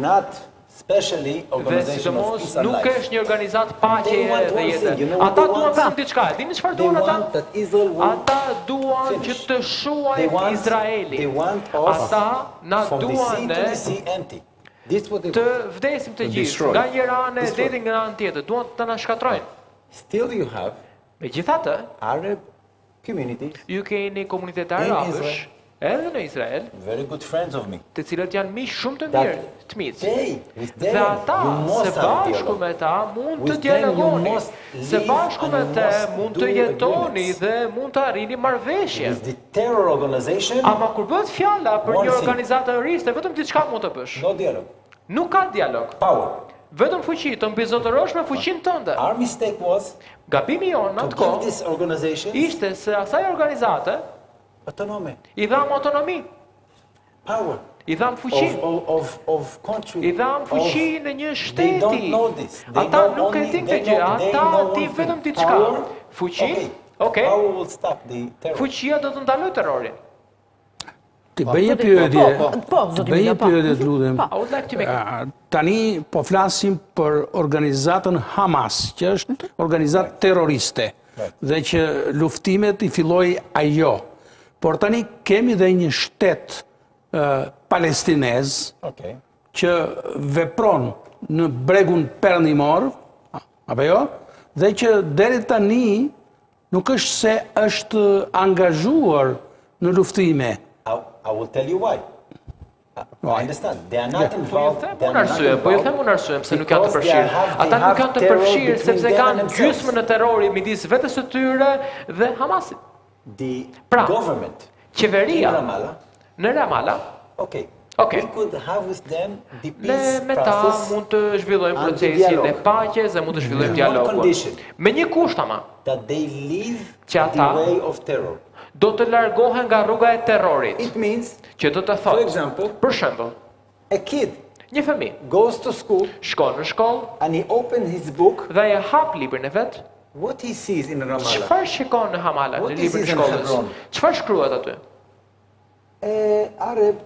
Not especially organization of peace and life. Nuk është një organizatë paqe dhe jete. Ata duan të thonë diçka. Dini çfarë duan ata? Ata duan që të shuhet Izraeli. Ata na duan ne të vdesim të gjithë. Nga njëra anë deri nga ana tjetër. Duan të na shkatrojnë. Still you have megjithatë Arab Ju keni komunitete arabësh edhe në Izrael, të cilët janë miq shumë të mirë të mi. Dhe ata, së bashku me ta, mund të dialogoni, së bashku me ta, mund të jetoni dhe mund të arrini marrëveshje. Ama kur bëhet fjala për një organizatë terroriste, vetëm diçka mund të bësh. Nuk ka dialog. Power. Vetëm fuqi, të mbizotërosh me fuqinë tënde. Our mistake was. Gabimi jonë në atë kohë. To give this organization. Ishte se asaj organizate. Autonomy. I dhamë autonomi. Power. I dhamë fuqi. Of, of, of country. I dhamë fuqinë e një shteti. They don't know this. They ata nuk e dinë këtë gjë. Ata dinë vetëm diçka. Fuqi. Okay. Power will stop the terror. Fuqia do të ndalojë terrorin. Të bëj një pyetje, të bëj një pyetje të lutem, tani po flasim për organizatën Hamas, që është mhm. organizatë terroriste, dhe që luftimet i filloi ajo. Por tani kemi dhe një shtet palestinez, që vepron në bregun perëndimor, apo jo, dhe që deri tani Nuk është se është angazhuar në luftime. I will tell you why. I understand. They are not involved. Po ju them unë arsyen, po ju them unë arsyen pse nuk janë të përfshirë. Ata nuk janë të përfshirë sepse kanë gjysmën e terrorit midis vetes së tyre dhe Hamasit. The, pra, government Qeveria. Në Ramala. Në Ramala. Okej. Okay. We could have with them the peace me ta mund të zhvillojmë procesin e paqes dhe mund të zhvillojmë dialogun. Me një kusht ama. That they leave që ata the way of terror. Do të largohen nga rruga e terrorit. It means që do të thotë. For example, për shembull, A kid. Një fëmijë. Goes to school. Shkon në shkollë. And he open his book. Dhe e hap librin e vet. What he sees in Ramallah? Çfarë shikon në Ramallah në librin e shkollës? Çfarë shkruhet aty? Arab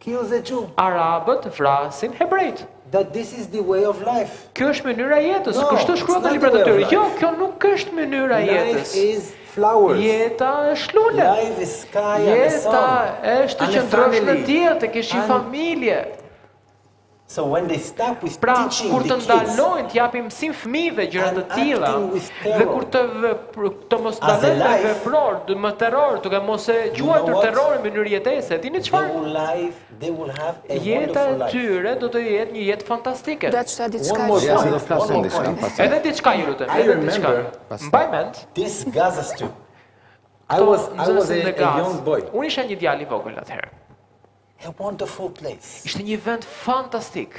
kill the Jew. Arabët vrasin hebrejt. That this is the way of life. Kjo është mënyra e jetës. No, Kështu shkruhet në librat e tyre. Jo, kjo nuk është mënyra e jetës. Life is Jeta është lule. Jeta është të qëndrosh në diell, të kesh një familje. Pra, kur të ndalojnë t'u japin mësim fëmijëve gjëra të tilla dhe kur të të mos ndalojnë të veprojnë me terror, duke mos e quajtur terrorin mënyrë jetese, e dini çfarë? Jeta e tyre do të jetë një jetë fantastike. Edhe diçka ju lutem, edhe diçka. Mbaj mend. This Gaza Strip. Unë isha një djalë i vogël atëherë. Ishte një vend fantastik.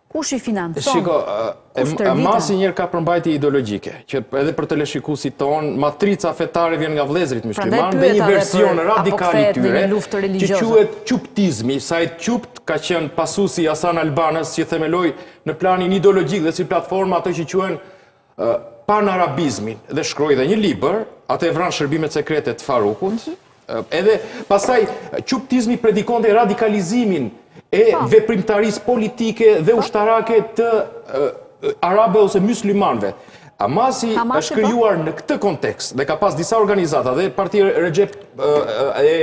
Kush i financon? Shiko, Hamasi njëherë ka përmbajtje ideologjike, që edhe për teleshikuesit tanë, matrica fetare vjen nga vëllezërit myslimanë, dhe një version radikal i tyre, që quhet kutbizmi, Sajid Kutb ka qenë pasuesi i Hasan al-Banës, që themeloi në planin ideologjik dhe si platformë atë që e quajnë panarabizmin dhe shkroi dhe një libër, atë e vranë shërbimet sekrete të Farukut, mhm. edhe pastaj kutbizmi predikonte radikalizimin e po. veprimtarisë politike dhe po. ushtarake të arabëve ose muslimanëve. Hamasi është po. krijuar në këtë kontekst dhe ka pas disa organizata dhe partia Refah e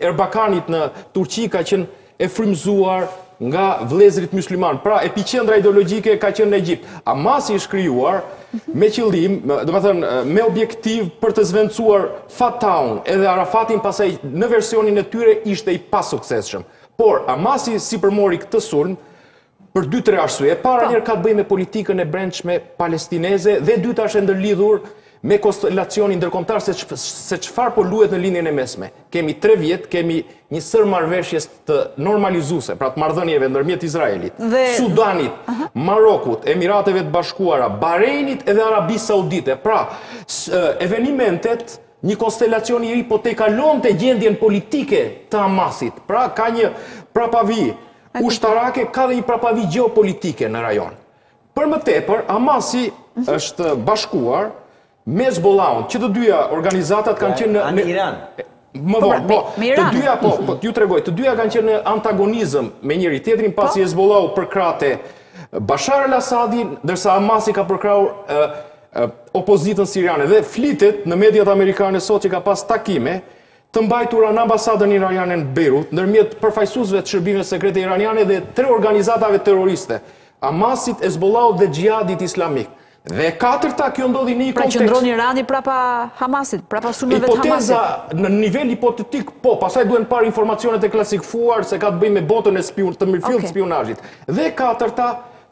Erbakanit në Turqi ka qenë e frymëzuar nga vëllezërit myslimanë. Pra, epiqendra ideologjike ka qenë në Egjipt. Hamasi është krijuar me qëllim, domethënë, me objektiv për të zëvendësuar Fatahun, edhe Arafatin pastaj në versionin e tyre ishte i pasuksesshëm. Por, Hamasi e ndërmori këtë sulm, Për dy tre arsye. E para po. njëherë ka të bëjë me politikën e brendshme palestineze dhe e dyta është e ndërlidhur me konstelacionin ndërkombëtar se se çfarë po luhet në lindjen e mesme. Kemi tre vjet, kemi një sërë marrëveshjesh normalizuese, pra të marrëdhënieve ndërmjet Izraelit, dhe... Sudanit, uh -huh. Marokut, Emirateve të Bashkuara, Bahreinit edhe Arabisë Saudite. Pra, evenimentet një konstelacion i ri po tejkalonte gjendjen politike të Hamasit. Pra, ka një prapavi ushtarake ka dhe një prapavi gjeopolitike në rajon. Për më tepër, Hamasi mhm. është bashkuar me Hezbollahun, që të dyja organizatat kanë qenë në në Iran. Më po, vonë, po, po të dyja po, po ju tregoj, të dyja kanë qenë në antagonizëm me njëri-tjetrin, po. pasi Hezbollahu përkrahte Bashar al-Assadin, ndërsa Hamasi ka përkrahur opozitën siriane dhe flitet në mediat amerikane sot që ka pas takime të mbajtura në ambasadën iraniane në Bejrut, ndërmjet përfaqësuesve të shërbimeve sekrete iraniane dhe tre organizatave terroriste, Hamasit, Hezbollahut dhe Xhihadit Islamik. Dhe e katërta, kjo ndodhi në një kontekst... Pra qëndron Irani prapa Hamasit, prapa sulmeve të Hamasit? Hipoteza në nivel hipotetik, po, pastaj duhen parë informacionet e klasifikuara se ka të bëjë me botën e spiun, të mirëfilltë spiunazhit. Dhe e katërta,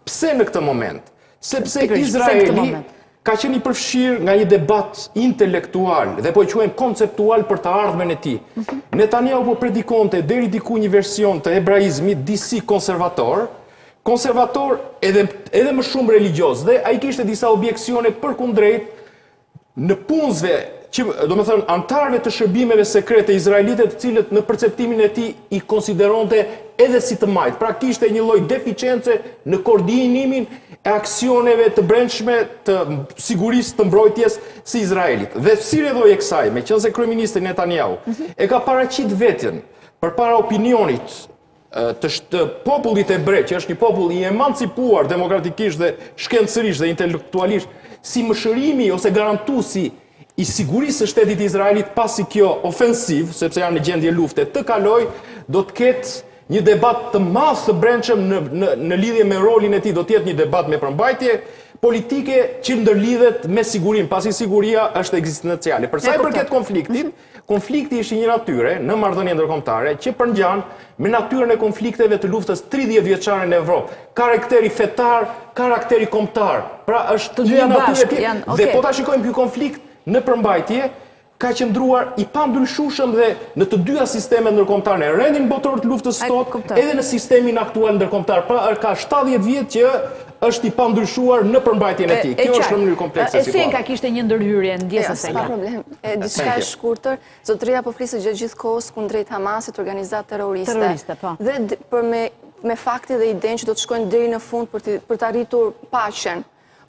pse në këtë moment? Sepse Izraeli Ka qenë i përfshirë nga një debat intelektual dhe po e quajmë konceptual për të ardhmen e tij. Mhm. Netanyahu po predikonte deri diku një version të hebraizmit disi konservator, konservator edhe më shumë religjioz dhe ai kishte disa objeksione përkundrejt nëpunësve që domethënë anëtarëve të shërbimeve sekrete izraelite të cilët në perceptimin e tij i konsideronte edhe si të majtë. Pra kishte një lloj deficience në koordinimin e aksioneve të brendshme të sigurisë të mbrojtjes së Izraelit. Dhe si rrjedhojë e kësaj, meqenëse kryeministri Netanyahu mhm. e ka paraqitë veten përpara opinionit të popullit hebre, që është një popull i emancipuar demokratikisht dhe shkencërisht dhe intelektualisht, si mishërimi ose garantuesi i sigurisë së shtetit të Izraelit pasi kjo ofensivë, sepse janë në gjendje lufte, të kalojë, do të ketë një debat të madh të brendshëm në në në lidhje me rolin e tij, do të jetë një debat me përmbajtje politike që ndërlidhet me sigurinë, pasi siguria është ekzistenciale. Për sa i përket konfliktit, Konflikti është i një natyre në marrëdhëniet ndërkombëtare që përngjan me natyrën e konflikteve të luftës tridhjetë vjeçare në Evropë. Karakteri fetar, karakteri kombëtar, pra është një natyrë e tillë. Dhe po ta shikojmë ky konflikt në përmbajtje ka qëndruar i pandryshueshëm dhe në të dyja sistemet ndërkombëtare, në rendin botëror të luftës së ftohtë, edhe në sistemin aktual ndërkombëtar. Pra ka shtatëdhjetë vjet që është i pandryshuar në përmbajtjen e tij. Kjo është në mënyrë komplekse situata. Esenka kishte një ndërhyrje, ndjesë Esenka. E diçka e shkurtër, zotëria po flitet gjatë gjithë kohës kundrejt Hamasit, organizatë terroriste. Terroriste, po. Dhe për me, me faktin dhe idenë që do të shkojnë deri në fund për të, për të arritur paqen.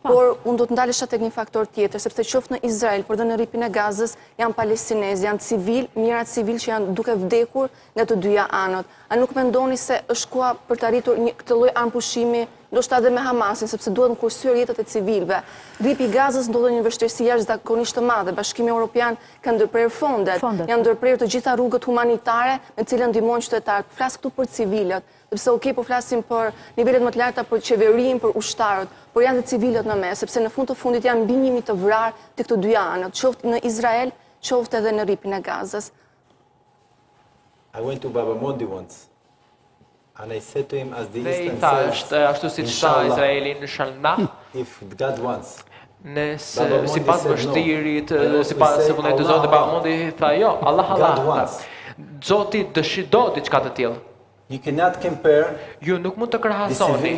Po. Por unë do të ndalesha te një faktor tjetër, sepse qoftë në Izrael, por dhe në Rripin e Gazës, janë palestinezë, janë civilë, mijëra civilë që janë duke vdekur nga të dyja anët. A nuk mendoni se është koha për të arritur një këtë lloj armëpushimi, ndoshta edhe me Hamasin, sepse duhen kursyer jetët e civilëve. Rripi i Gazës ndodhet në një vështirësi jashtëzakonisht të madhe, Bashkimi Europian ka ndërprerë fondet, janë ndërprerë të gjitha rrugët humanitare me të cilën ndihmojnë qytetarët. Flas këtu për civilët, sepse ok po flasim për nivelet më të larta për qeverinë, për ushtarët, por janë dhe civilët në mes, sepse në fund të fundit janë mbi një mijë të vrarë tek të dyja anët, qoftë në Izrael, qoftë edhe në Rripin e Gazës. I went to Baba Mondi once. And I said to him as the Dhe i thashë, është eh, ashtu siç tha Izraeli inshallah. If God wants. Nëse sipas vështirit, eh, sipas vullnetit të Zotit, dhe Baba Mondi tha, jo, Allah, Allah, Zoti dëshiron diçka të tillë. You cannot compare Ju nuk mund të krahasoni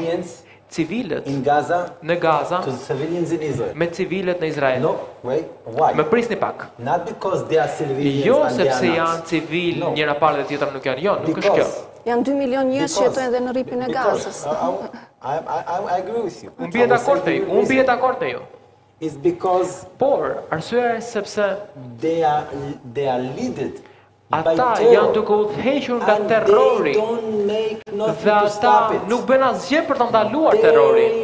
civilët në Gaza me civilët në Izrael. Më prisni pak. Jo sepse janë civil njëra palë dhe tjetra nuk janë. Jo, nuk është kjo. Janë 2 milion njerëz që jetojnë edhe në rripin e Gazës. Unë bie dakord me ju. Unë bie dakord me ju. Por, arsyeja është sepse they are they are led Ata janë duke u udhëhequr nga terrori dhe ata nuk bëjnë asgjë për ta ndaluar terrorin.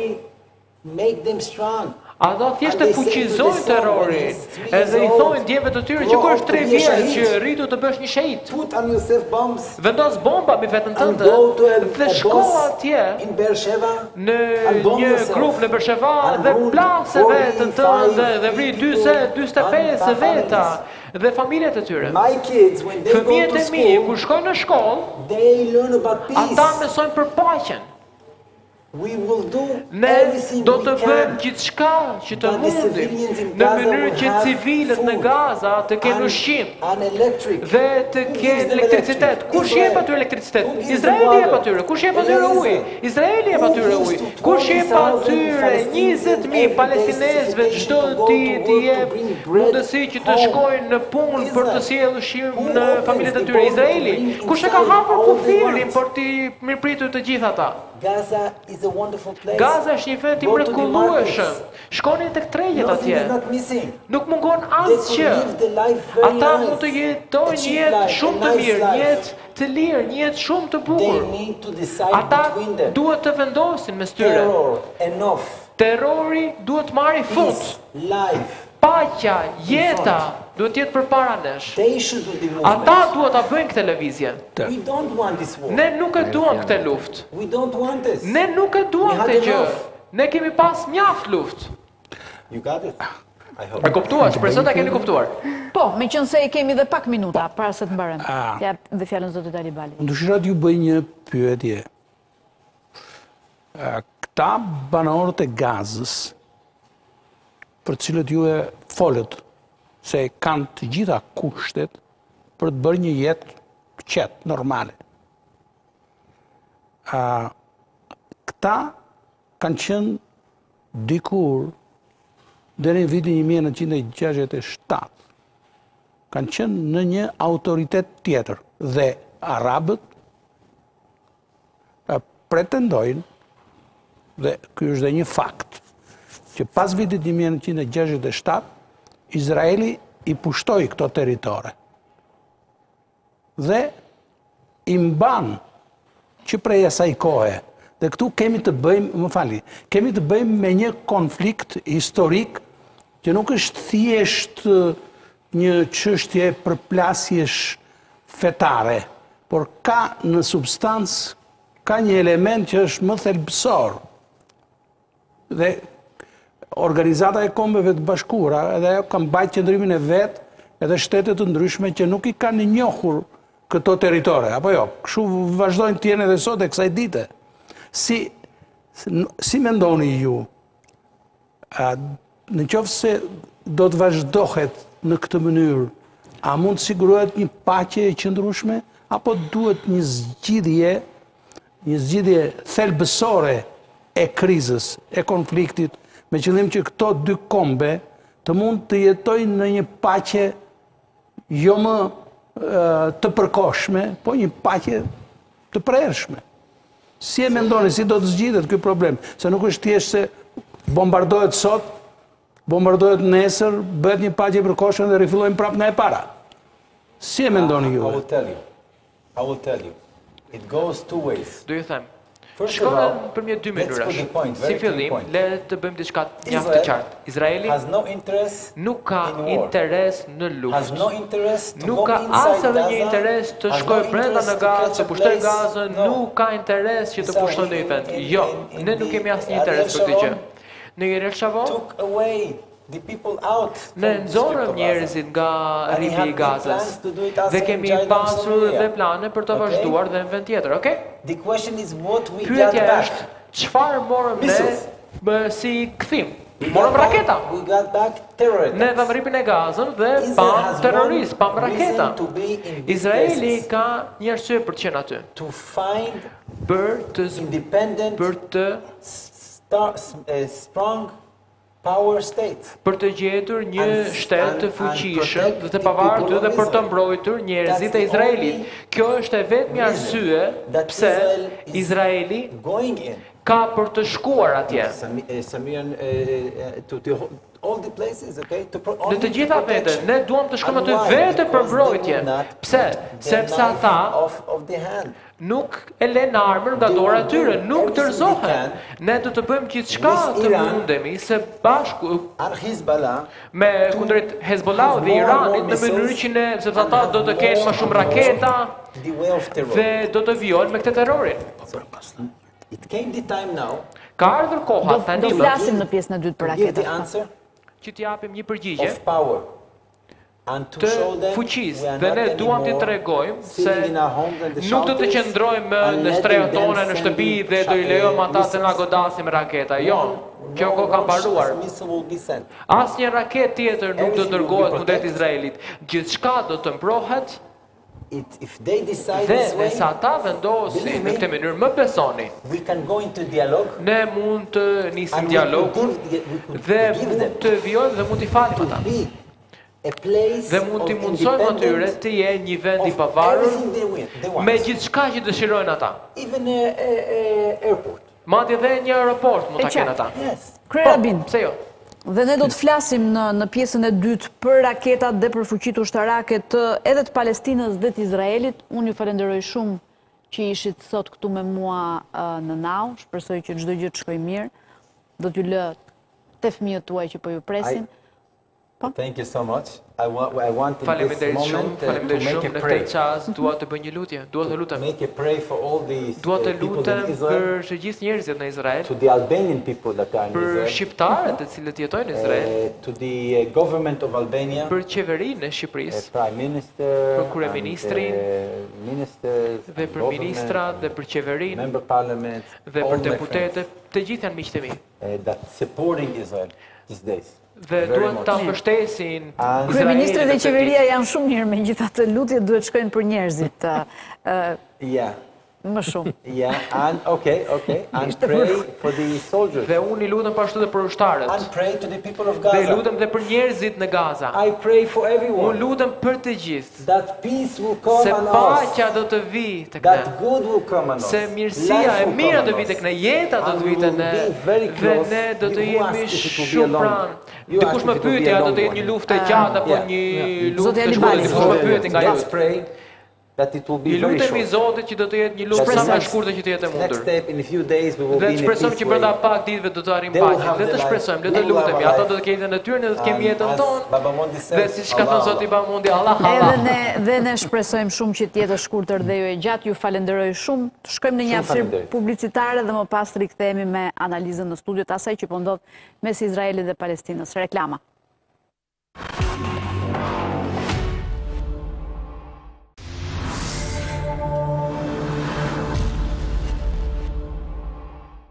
Ata thjesht e fuqizojnë terrorin, edhe i thonë djemve të tyre që kur është 3 vjeç që rritu të bësh një shahid. Vendos bomba mbi veten tënde dhe shko atje në një klub në Bersheva dhe plase veten tënde dhe vri 40, 45 veta. dhe familjet e tyre. Fëmijët e mi, kur shkojnë në shkollë, ata mësojnë për paqen. Ne do të bëjmë gjithçka që të mundim në mënyrë që civilët në Gaza të kenë ushqim dhe të kenë elektricitet. Kush i jep atyre elektricitet? Izraeli i jep atyre. Kush i jep atyre ujë? Izraeli i jep atyre ujë. Kush i jep atyre 20 mijë palestinezëve çdo ditë i jep mundësi që të shkojnë në punë për të sjellë ushqim në familjet e tyre. Izraeli, kush e ka hapur kufirin për t'i mirëpritur të gjithë ata? Gaza është një vend i mrekullueshëm. Shkoni tek tregjet atje. Nuk mungon asgjë. Ata mund të jetojnë një jetë shumë të mirë, një jetë Të lirë, një jetë shumë të bukur. Ata duhet të vendosin mes tyre. Terrori duhet të marrë fund. Paqja, jeta duhet të jetë përpara nesh. Ata duhet ta bëjnë këtë lëvizje. Ne nuk e duam këtë luftë. Ne nuk e duam këtë gjë. Ne kemi pas mjaft luftë. You got it. I hope. Më kuptuat, shpresoj ta keni kuptuar. Po, meqenëse kemi dhe pak minuta, para se të ndahemi. Ah. Ia japim dhe fjalën zotit Ali Bali. Unë dëshiroj t'ju bëj një pyetje. Këta banorët e Gazës, për të cilët ju folët, se kanë të gjitha kushtet për të bërë një jetë të qetë, normale. Këta Kanë qenë dikur deri në vitin 1967 kanë qenë në një autoritet tjetër dhe arabët pretendojnë dhe ky është dhe një fakt që pas vitit 1967 Izraeli i pushtoi këto territore. Dhe i mban që prej asaj kohe. Dhe këtu kemi të bëjmë, më fali, kemi të bëjmë me një konflikt historik që nuk është thjesht një çështje përplasjesh fetare, por ka në substancë, ka një element që është më thelbësor, Dhe Organizata e Kombeve të Bashkuara edhe ajo ka mbajt qëndrimin e vet edhe shtete të ndryshme që nuk i kanë njohur këto territore, apo jo? Kështu vazhdojnë të jenë edhe sot e kësaj dite. Si si mendoni ju? A Në qoftë se do të vazhdohet në këtë mënyrë, a mund të sigurohet një paqe e qëndrueshme apo duhet një zgjidhje, një zgjidhje thelbësore e krizës, e konfliktit, me qëllim që këto dy kombe të mund të jetojnë në një paqe jo më të përkohshme, po një paqe të përhershme. Si e mendoni, si do të zgjidhet ky problem? Se nuk është thjesht se bombardohet sot, bombardohet nesër, bëhet një paqe përkohshme dhe rifillojnë prap nga e para. Si e mendoni ju? I will tell you. It goes two ways. Do ju them. Shkon përmjet dy mënyrash. Si fillim, le të bëjmë diçka mjaft të qartë. Izraeli nuk ka interes në luftë. Nuk ka as edhe një interes të shkojë brenda në Gazë, të pushtojë Gazën, nuk ka interes që të pushtojë ndonjë vend. Jo, ne nuk kemi asnjë interes për këtë gjë. Në Jereçavo Ne nxorëm njerëzit nga Rripi i Gazës dhe kemi pasur dhe plane për ta vazhduar dhe në vend tjetër, ok? Pyetja është, çfarë morëm ne si kthim? Morëm raketa. Ne dhamë Rripin e Gazës dhe pamë terroristë, pamë raketa. Izraeli ka një arsye për të qenë aty. Për të për të strong Power State. Për të gjetur një shtet të fuqishëm dhe të pavarur dhe për të mbrojtur njerëzit e Izraelit. Kjo është e vetmja arsye pse Izraeli ka për të shkuar atje. Në të gjitha vendet, ne duam të shkojmë aty vetëm për mbrojtje. Pse? Sepse ata Nuk e lenë armën nga dora e tyre, nuk dorëzohen. Ne do të bëjmë gjithçka të mundemi së bashku me kundrejt Hezbollahut dhe Iranit në mënyrë që ne, sepse ata do të kenë më shumë raketa dhe do të vijojnë me këtë terror. Ka ardhur koha tani. Do flasim në pjesën e dytë për raketat. Që të japim një përgjigje. të fuqisë dhe ne duam t'i tregojmë se nuk do të qëndrojmë më në strehët tona në shtëpi dhe do i lejojmë ata të na godasin me raketa. Jo, kjo kohë ka mbaruar. Asnjë raketë tjetër nuk do të dërgohet kundrejt Izraelit. Gjithçka do të mbrohet. Dhe nëse ata vendosin në këtë mënyrë, më besoni, ne mund të nisim dialogun dhe mund të vijojmë dhe mund t'i falim ata. Dhe mund t'i mundësojmë atyre të jenë një vend i pavarur me gjithçka që dëshirojnë ata. Madje dhe një aeroport mund ta kenë ata. Kryerabin. Po, pse jo? Dhe ne do të flasim në pjesën e dytë për raketat dhe për fuqitë ushtarake edhe të Palestinës dhe të Izraelit. Unë ju falenderoj shumë që ishit sot këtu me mua në Now. Shpresoj që çdo gjë të shkojë mirë. Do t'ju lë te fëmijët tuaj që po ju presin. Faleminderit shumë, faleminderit shumë, në këtë çast dua të bëj një lutje, dua të lutem, dua të lutem për të gjithë njerëzit në Izrael, për shqiptarët të cilët jetojnë në Izrael, për qeverinë e Shqipërisë, për kryeministrin dhe për ministrat dhe për qeverinë dhe për deputetët, të gjithë janë miqtë e mi. dhe duhet ta mbështesin Izraelin. Kryeministri dhe qeveria janë shumë mirë, megjithatë lutjet duhet të shkojnë për njerëzit. Yeah. Më shumë. Yeah, and okay, okay. And pray for the soldiers. Dhe unë i lutem po ashtu dhe për ushtarët. And pray to the people of Gaza. Dhe lutem dhe për njerëzit në Gaza. I pray for everyone. Unë lutem për të gjithë. Se paqja do të vijë tek ne. Se mirësia e mira do të vijë tek ne. Jeta do të vijë tek ne. Dhe ne do të jemi shumë pranë. Dikush më pyeti, a do të jetë një luftë e gjatë apo një luftë e shkurtër? Dikush më pyeti nga ju. I lutemi Zotit që do të jetë një luftë sa më e shkurtër që të jetë e mundur. Dhe të shpresojmë që brenda pak ditëve do të arrijmë paqen. Le të shpresojmë, le të lutemi. Ata do të kenë jetën e tyre, ne do të kemi jetën tonë. Dhe siç ka thënë zoti Bamundi Allah Allah. Edhe ne dhe ne shpresojmë shumë që të jetë e shkurtër dhe jo e gjatë, ju falenderoj shumë. Të shkojmë në një hapësirë publicitare dhe më pas të rikthehemi me analizën në studio të asaj që po ndodh mes Izraelit dhe Palestinës. Reklama.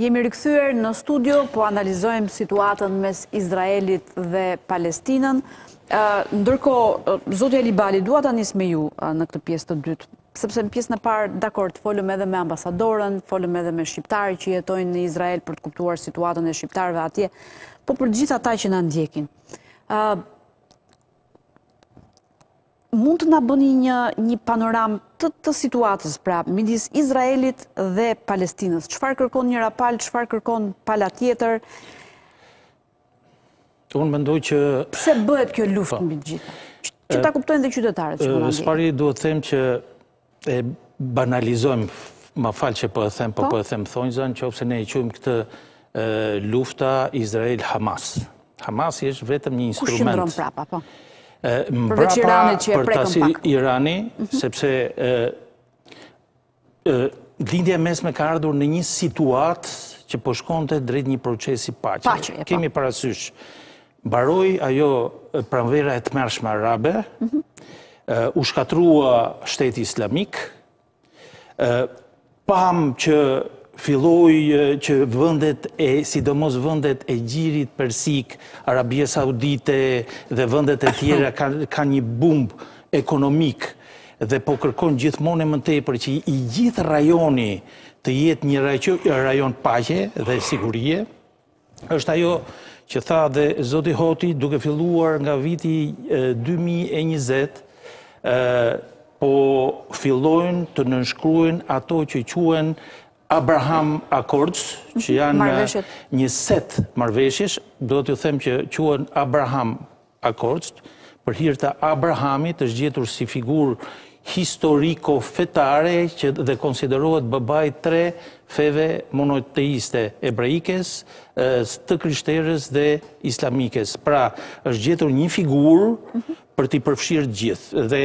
Jemi rikthyer në studio, po analizojmë situatën mes Izraelit dhe Palestinën. Ndërkohë, zoti Alibali, dua ta nis me ju në këtë pjesë të dytë, sepse në pjesën e parë, dakord, folëm edhe me ambasadoren, folëm edhe me shqiptarë që jetojnë në Izrael për të kuptuar situatën e shqiptarëve atje, po për të gjithë ata që na ndjekin. Mund të na bëni një një panoramë të të situatës pra midis Izraelit dhe Palestinës. Çfarë kërkon njëra palë, çfarë kërkon pala tjetër? Unë mendoj që pse bëhet kjo luftë po. mbi të gjitha? Që ta kuptojnë dhe qytetarët që po, na ndjekin. Së pari duhet të them që e banalizojmë, më fal që po e them, po po, po e them në thonjëza, në qoftë se ne e quajmë këtë lufta Izrael-Hamas. Hamasi është vetëm një instrument. Kush qëndron prapa, po? Përveç Iranit që e prekëm pak. Përveç Iranit Irani, mhm. sepse Lindja e Mesme ka ardhur në një situatë që po shkonte drejt një procesi paqeje. Paqe, e po. Kemi parasysh Mbaroi ajo pranvera e tmerrshme arabe, u shkatërrua shteti islamik, pamë që filloi që vendet e, sidomos vendet e gjirit persik, Arabia Saudite dhe vendet e tjera kanë një bum ekonomik dhe po kërkon gjithmonë e më tepër që i gjithë rajoni të jetë një rajon paqe dhe sigurie, Është ajo që tha dhe zoti Hoti duke filluar nga viti 2020 po fillojnë të nënshkruajnë ato që quhen Abraham Accords, që janë një set marrëveshjesh, dua t'ju them që quhen Abraham Accords, për hir të Abrahamit, është gjetur si figurë historiko-fetare që dhe konsiderohet babai i tre feve monoteiste, hebraikes, të krishterës dhe islamikes. Pra, është gjetur një figurë për t'i përfshirë të gjithë. Dhe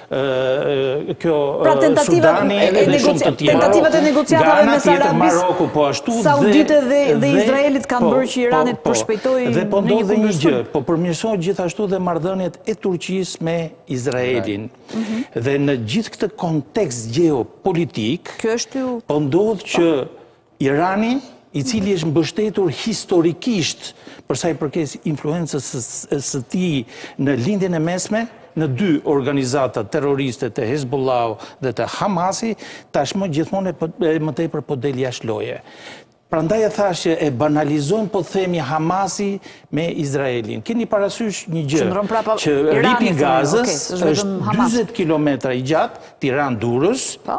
kjo Sudani edhe dhe shumë të tjera. Tentativat e negociatave mes Arabisë po Saudite dhe Izraelit kanë po, bërë që Irani të po, po. përshpejtojë dhe po ndodhi një gjë, po përmirësohet gjithashtu dhe marrëdhëniet e Turqisë me Izraelin. Mhm. Dhe në gjithë këtë kontekst gjeopolitik, po ndodh që Irani, i cili është mbështetur historikisht për sa i përket influencës së tij në Lindjen e Mesme, në dy organizatat terroriste te Hezbollahu dhe te Hamasi, tashmë gjithmonë e më tepër po del jashtë loje. Prandaj e thashë që e banalizojmë po themi Hamasi me Izraelin. Keni parasysh një gjë, që rripi i Gazës është 40 kilometra i gjatë, Tiranë-Durrës, po.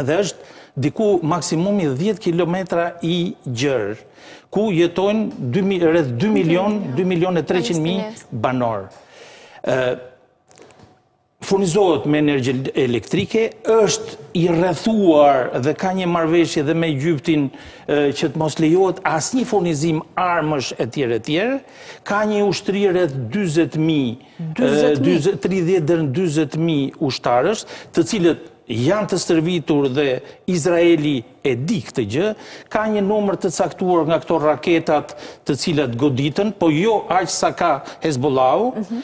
dhe është diku maksimumi dhjetë kilometra i gjerë, ku jetojnë rreth dy milion, dy milion e treqind mijë banorë. Furnizohet me energji elektrike, është i rrethuar dhe ka një marrëveshje dhe me Egjyptin që të mos lejohet asnjë furnizim armësh e tjera e tjera. Ka një ushtri rreth dyzet mijë, tridhjetë deri në dyzet mijë ushtarësh, të cilët Janë të stërvitur dhe Izraeli e di këtë gjë, ka një numër të caktuar nga këto raketat të cilat goditën, po jo aq sa ka Hezbollahu mhm.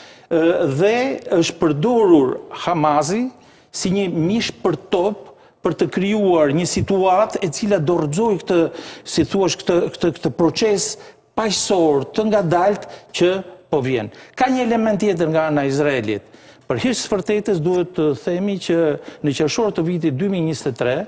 dhe është përdorur Hamazi si një mish për top për të krijuar një situatë e cila do rrëzojë këtë, si të thuash, këtë këtë këtë proces paqësor të ngadaltë që po vjen. Ka një element tjetër nga ana e Izraelit. Për hir të së vërtetës duhet të themi që në qershor të vitit 2023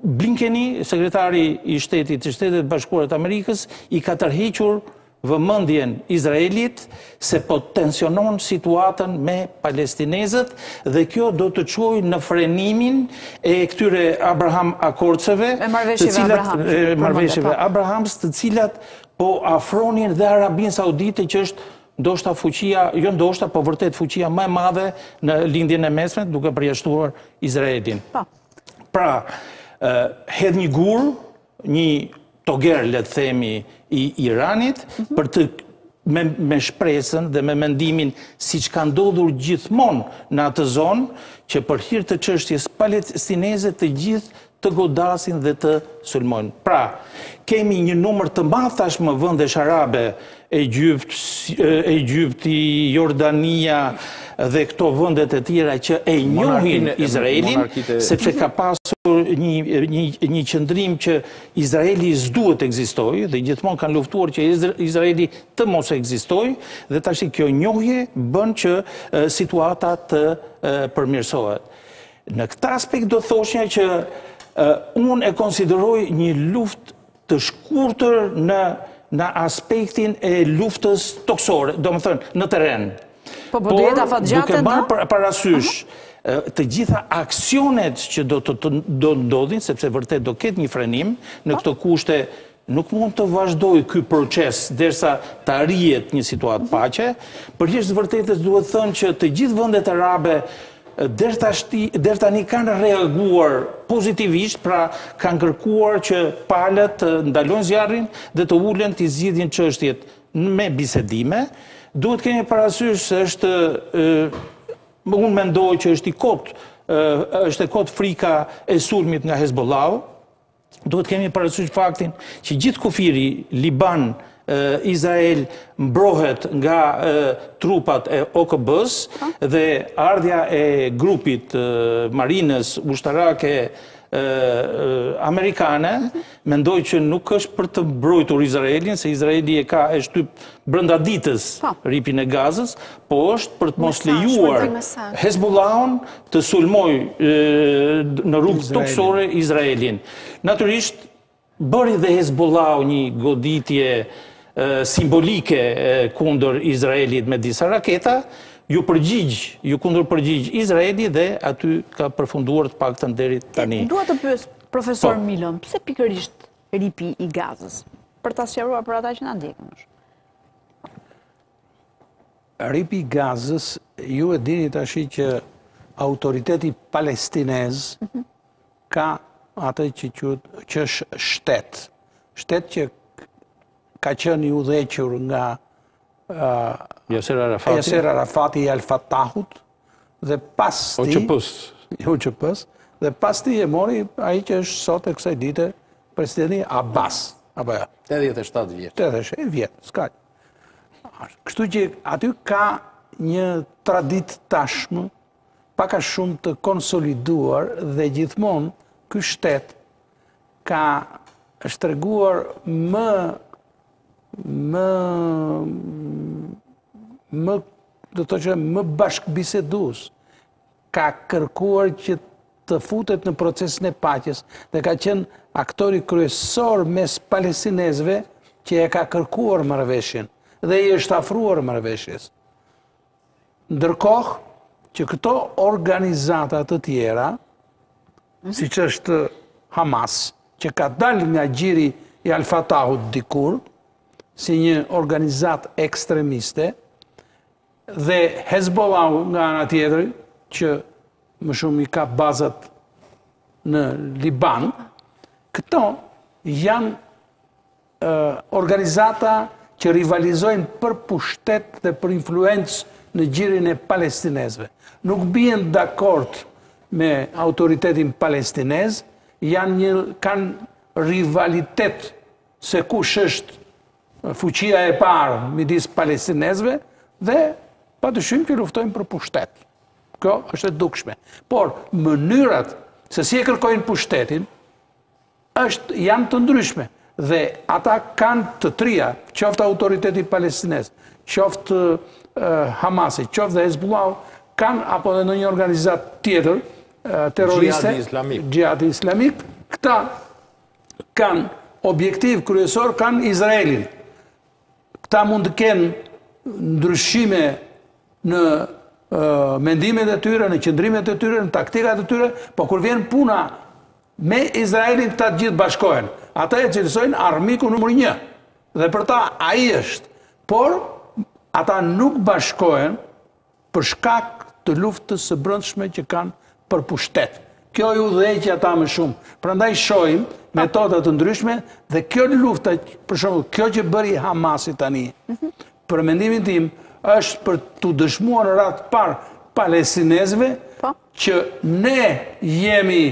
Blinkeni, sekretari i shtetit të Shteteve të Bashkuara të Amerikës, i ka tërhequr vëmendjen Izraelit se po tensionon situatën me palestinezët dhe kjo do të çojë në frenimin e këtyre Abraham Accords-eve, të cilat marrëveshjeve Abrahams, të cilat po afronin dhe Arabinë Saudite që është ndoshta fuqia, jo ndoshta, po vërtet fuqia më e madhe në Lindjen e Mesme, duke përjashtuar Izraelin. Po. Pra, hedh një gur një toger le të themi i Iranit mhm. për të me, me shpresën dhe me mendimin siç ka ndodhur gjithmonë në atë zonë që për hir të çështjes palestineze të gjithë të godasin dhe të sulmojnë. Pra, kemi një numër të madh tashmë vendesh arabe Egjypti, Jordania dhe këto vendet e tjera që e njohin Izraelin, sepse ka pasur një qëndrim që Izraeli s'duhet të ekzistojë dhe gjithmonë kanë luftuar që Izraeli të mos ekzistojë dhe tashti kjo njohje bën që situata të përmirësohet. Në këtë aspekt do të thoshnja që unë e konsideroj një luftë të shkurtër në aspektin e luftës tokësore, domethënë, në terren. Po, po, duhet afatgjatë, duke marrë parasysh të gjitha aksionet që do të ndodhin, sepse vërtet do ketë një frenim, në po. këto kushte nuk mund të vazhdojë ky proces derisa të arrihet një situatë paqe, për hir të vërtetës duhet thënë që të gjitha vendet arabe Deri tani kanë reaguar pozitivisht, pra kanë kërkuar që palët të ndalojnë zjarrin dhe të ulen të zgjidhin çështjet me bisedime. Duhet kemi parasysh se është unë mendoj që është i kotë është e kotë frika e sulmit nga Hezbollahu, Duhet kemi parasysh faktin që gjithë kufiri, Liban, Izrael, mbrohet nga trupat e OKB-s po. dhe ardhja e grupit marinës ushtarake amerikane, mendoj që nuk është për të mbrojtur Izraelin, se Izraeli e ka e shtyp brenda ditës Rripin e Gazës, po është për të mos lejuar Hezbollahun të sulmojë në rrugë tokësore Izraelin. Natyrisht, bëri dhe Hezbollahu një goditje simbolike kundër Izraelit me disa raketa, iu përgjigj, iu kundërpërgjigj Izraeli dhe aty ka përfunduar të paktën deri tani. Dua të pyes, profesor Milon, pse pikërisht Rripi i Gazës. Për ta sqaruar për ata që na ndjekin më shumë. Rripi i Gazës, ju e dini tashi që autoriteti palestinez mhm. ka atë që është shtet. Shtet që ka qenë i udhëhequr nga Jaser Arafati, Jaser Arafati i Al-Fatahut dhe pas tij Hoqëpës Hoqëpës dhe pas tij e mori ai që është sot e kësaj dite presidenti Abbas apo ja 87 vjeç 87 vjeç kështu që aty ka një traditë tashmë pak a shumë të konsoliduar dhe gjithmonë ky shtet është treguar më më më do të thoja më bashkëbisedues ka kërkuar që të futet në procesin e paqes dhe ka qenë aktori kryesor mes palestinezve që e ka kërkuar marrëveshjen dhe i është afruar marrëveshjes. Ndërkohë që këto organizata të tjera, mhm. siç është Hamas, që ka dal nga gjiri i Al-Fatahut dikur, si një organizatë ekstremiste, dhe Hezbollah nga ana tjetër, që më shumë i ka bazat në Liban, këto janë organizata që rivalizojnë për pushtet dhe për influencë në gjirin e palestinezëve. Nuk bien dakord me autoritetin palestinez, janë një kanë rivalitet se kush është fuqia e parë midis palestinezëve dhe padyshim që luftojnë për pushtet. Kjo është e dukshme. Por mënyrat se si e kërkojnë pushtetin Është, janë të ndryshme. Dhe ata kanë të tria, qoftë autoriteti palestinez, qoftë Hamasi, qoftë dhe Hezbullahu, kanë apo dhe ndonjë organizatë tjetër, terroriste, Xhihadi Islamik, këta kanë objektiv kryesor, kanë Izraelin. Këta mund të kenë ndryshime në mendimet e tyre, në qëndrimet e tyre, në taktikat e tyre, po kur vjen puna Me Izraelin këta të gjithë bashkohen. Ata e cilësojnë armiku numër një. Dhe për ta ai është. Por, ata nuk bashkohen për shkak të luftës së brëndshme që kanë për pushtet. Kjo i udhëheq ata më shumë. Prandaj shohim po. metoda të ndryshme dhe kjo lufta, për shembull, kjo që bëri Hamasi tani, mhm. Për mendimin tim, është për t'u dëshmuar në radhë të parë palestinezëve po. që ne jemi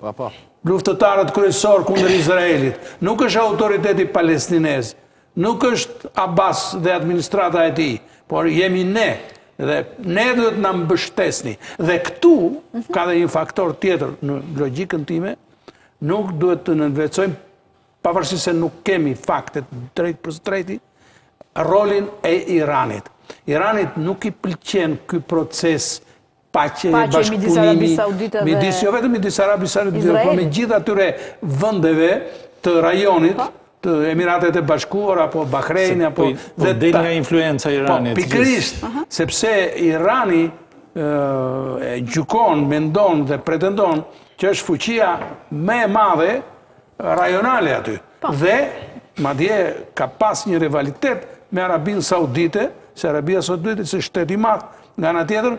po, po. luftëtarët kryesor kundër Izraelit. Nuk është autoriteti palestinez, nuk është Abbas dhe administrata e tij, por jemi ne dhe ne duhet të na mbështesni. Dhe këtu, mhm. ka dhe një faktor tjetër në logjikën time, nuk duhet të nënvlerësojmë Pavarësisht se nuk kemi faktet drejtpërsëdrejti, rolin e Iranit. Iranit nuk i pëlqen ky proces paqe e bashkëpunimi midis jo vetëm midis Arabisë Saudite, por me gjithë ato vendeve të rajonit, po. të Emiratet e Bashkuara apo Bahrein apo po, po del nga influenca e po, Iranit. Po pikërisht, sepse Irani e gjykon, mendon dhe pretendon që është fuqia më e madhe rajonale aty. Po. Dhe, madje, ka pas një rivalitet me Arabinë Saudite, se Arabia Saudite, si shtet i madh, nga ana tjetër,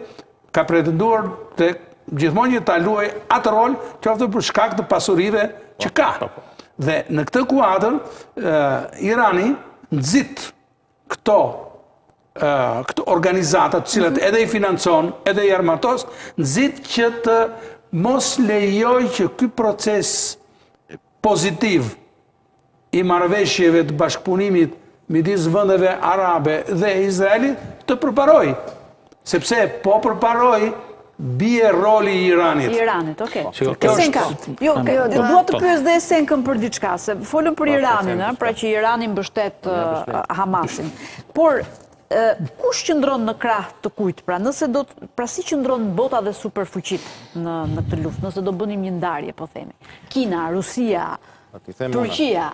ka pretenduar dhe gjithmonë që ta luajë atë rol, qoftë edhe për shkak të pasurive që po, ka. Po, dhe në këtë kuadër, Irani nxit Këto këto organizata të cilat edhe i financon, edhe i armatos, nxit që të mos lejojë që ky proces pozitiv i marrëveshjeve të bashkëpunimit midis vendeve arabe dhe Izraelit të përparojë. Sepse po përparoi bie roli i Iranit. I Iranit, okay. Esenka, jo, jo do dua të pyes dhe Esenkën për diçka, se folëm për Iranin, pra që Irani mbështet Hamasin. Por kush qëndron në krah të kujt? Pra nëse do të pra si qëndron bota dhe superfuqitë në në këtë luftë, nëse do bënim një ndarje, po themi. Kina, Rusia, Turqia.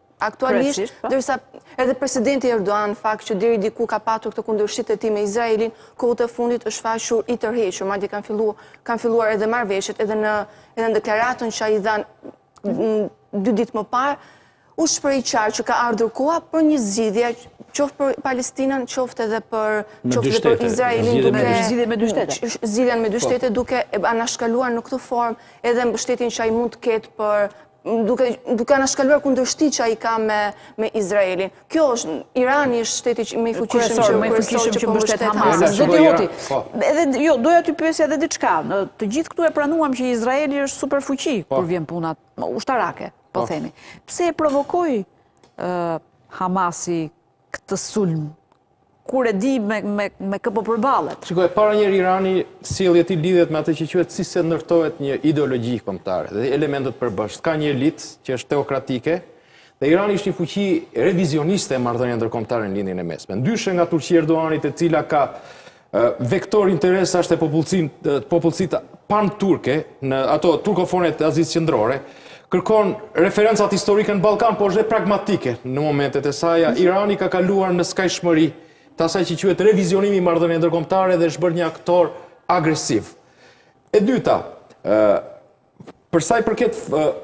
Aktualisht, derisa edhe presidenti Erdogan, fakti që deri diku ka patur këto kundërshtitë e tij me Izraelin, kohët e fundit është shfaqur i tërhequr, madje kanë filluar edhe marrëveshjet, edhe në deklaratën që ai dha dy ditë më parë, u shprej qartë që ka ardhur koha për një zgjidhje qoftë për Palestinën, qoftë edhe për Izraelin, zgjidhja me dy shtete, zgjidhja me dy shtete duke anashkaluar në këtë formë edhe mbështetjen që ai mund të ketë për duke duke anashkaluar kundërshtinë që ai ka me me Izraelin. Kjo është Irani është shteti më i fuqishëm që më i fuqishëm që po mbështet Hamasin. Zoti Hoti. Po. Edhe jo, doja t'ju pyesja edhe diçka. Të gjithë këtu e pranuam që Izraeli është superfuqi po. kur vjen puna ushtarake, po, po. themi. Pse e provokoi Hamasi këtë sulm, kur e di me, me, me kë po përballet. Shiko, e para njëherë Irani, sjellja e tij lidhet me atë që quhet si se ndërtohet një ideologji kombëtare dhe elementët përbërës. Ka një elitë që është teokratike, dhe Irani është një fuqi revizioniste e marrëdhënieve ndërkombëtare në Lindjen e Mesme. Ndyshe nga Turqia e Erdoganit, e cila ka Vektor interesash te popullsitë pan-turke, në ato turkofonet e Azisë Qendrore, kërkon referencat historike në Ballkan, po është dhe pragmatike në momentet e saja. Mhm. Irani ka kaluar në skajshmëri të asaj që quhet revizionimi i marrëdhënieve ndërkombëtare dhe është bërë një aktor agresiv. E dyta, Për sa i përket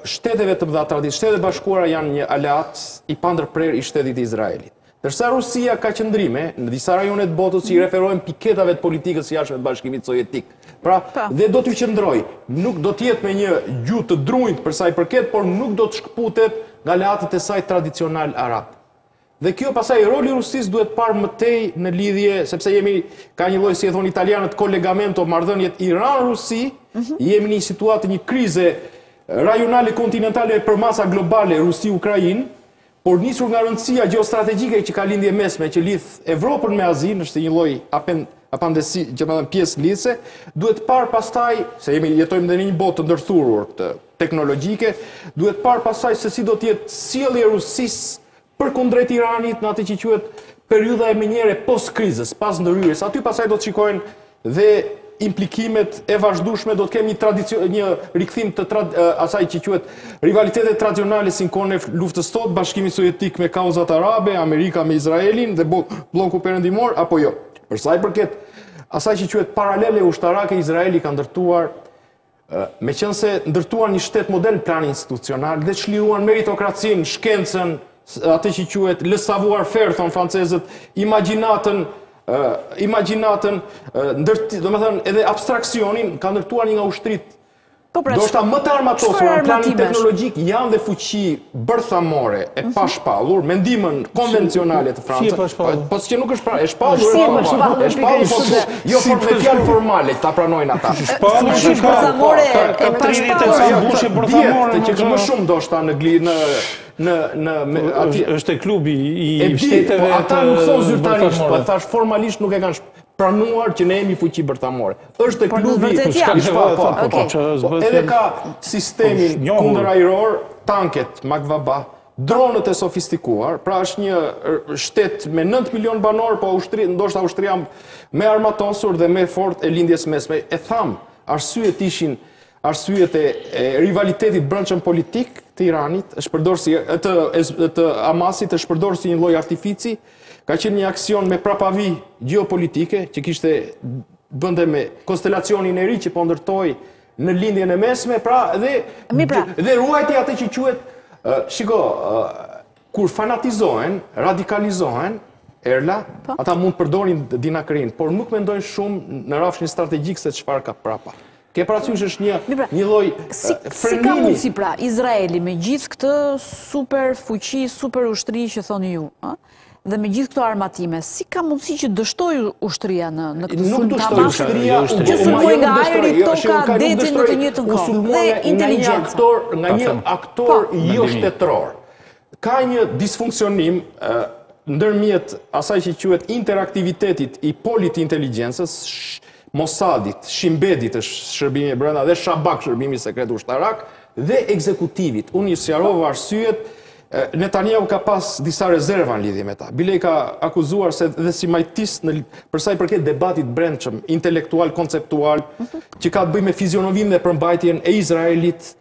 shteteve të mëdha traditë, Shtetet e Bashkuara janë një aleat i pandërprerë i shtetit të Izraelit. Ndërsa Rusia ka qëndrime në disa rajone të botës që i referohen piketave të politikës së jashtme të Bashkimit Sovjetik. Pra, po. dhe do t'u qëndrojë, nuk do të jetë me një gjuhë të drunjtë për sa i përket, por nuk do të shkëputet nga aleatët e saj tradicionalë arabë. Dhe kjo pastaj roli i Rusisë duhet parë më tej në lidhje, sepse jemi ka një lloj si e thonë italianët kolegamento, marrëdhëniet Iran-Rusi, mhm. jemi në një situatë një krize rajonale kontinentale me përmasa globale Rusi-Ukrainë, por nisur nga rëndësia gjeostrategjike që ka Lindja e Mesme që lidh Evropën me Azinë, është një lloj apen apandesi, që më thënë pjesë lidhëse, duhet parë pastaj, se jemi jetojmë dhe në një botë të ndërthurur teknologjike, duhet parë pastaj se si do të jetë sjellja e Rusisë Përkundrejt Iranit, në atë që quhet periudha e menjëhershme post krizës, pas ndërhyrjes, aty pastaj do të shikojnë dhe implikimet e vazhdueshme do të kemi një tradicion një rikthim të trad, asaj që quhet rivalitete tradicionale si në kohën e luftës ftohtë, Bashkimi Sovjetik me kauzat arabe, Amerika me Izraelin dhe blloku perëndimor apo jo. Për sa i përket asaj që quhet paralele ushtarake Izraeli ka ndërtuar Meqenëse ndërtuan një shtet model në planin institucional dhe çliruan meritokracinë, shkencën, atë që quhet le savoir faire thonë francezët, imagjinatën, imagjinatën, ndërti, domethënë edhe abstraksionin ka ndërtuar një nga ushtritë. Po pra, ndoshta më të armatosur në planin teknologjik janë dhe fuqi bërthamore e pashpallur me ndihmën konvencionale të Francës. Po, po si nuk është pra, e shpallur. Si e shpallur? E shpallur po si, jo por me fjalë formale ta pranojnë ata. Shpallur si bërthamore e pashpallur. Ajo fuqi bërthamore që ka më shumë ndoshta në gli në në në me po, aty është klubi i shteteve po, ata nuk thonë zyrtarisht po thashë formalisht nuk e kanë pranuar që ne jemi fuqi bërthamore. Është e klubi i shkakit po, po, po, po, po, edhe ka sistemin po, kundërajror, tanket, Merkava, dronët e sofistikuar, pra është një shtet me 9 milion banorë, po ushtri, ndoshta ushtria më e armatosur dhe më e fortë e Lindjes Mesme. E thamë, arsyet ishin arsyet e rivalitetit brendshëm politik të Iranit, është përdor si, të, të Hamasit, është përdor si një lloj artifici, ka qenë një aksion me prapavijë gjeopolitike, që kishte të bënte me konstelacionin e ri që po ndërtohej në Lindjen e Mesme, pra dhe, pra. dhe ruajti atë që quhet, uh, shiko, uh, Kur fanatizohen, radikalizohen, Erla, po. ata mund të përdorin dinakërinë, por nuk mendojnë shumë në rafshin strategjik se çfarë ka prapa. Ke parasysh është një pra, një lloj frenimi. Si ka mundësi pra Izraeli me gjithë këtë super fuqi, super ushtri që thoni ju, ë? Dhe me gjithë këto armatime, si ka mundësi që dështoi ushtria në në këtë sulm të madh? Ushtria, jo, që sulmoi nga ajri jo, toka, deti në të njëjtën kohë. Dhe inteligjenca nga një aktor po. jo shtetëror. Ka një disfunksionim ndërmjet asaj që quhet interaktivitetit i polit të inteligjencës, Mossadit, Shin Betit është shërbimi brenda dhe Shabak shërbimi sekret ushtarak dhe ekzekutivit. Unë ju sqarova arsyet Netanjahu ka pas disa rezerva në lidhje me ta. Bile i ka akuzuar se dhe si majtistë për sa i përket debatit brendshëm, intelektual, konceptual, që ka të bëjë me fizionominë dhe përmbajtjen e Izraelit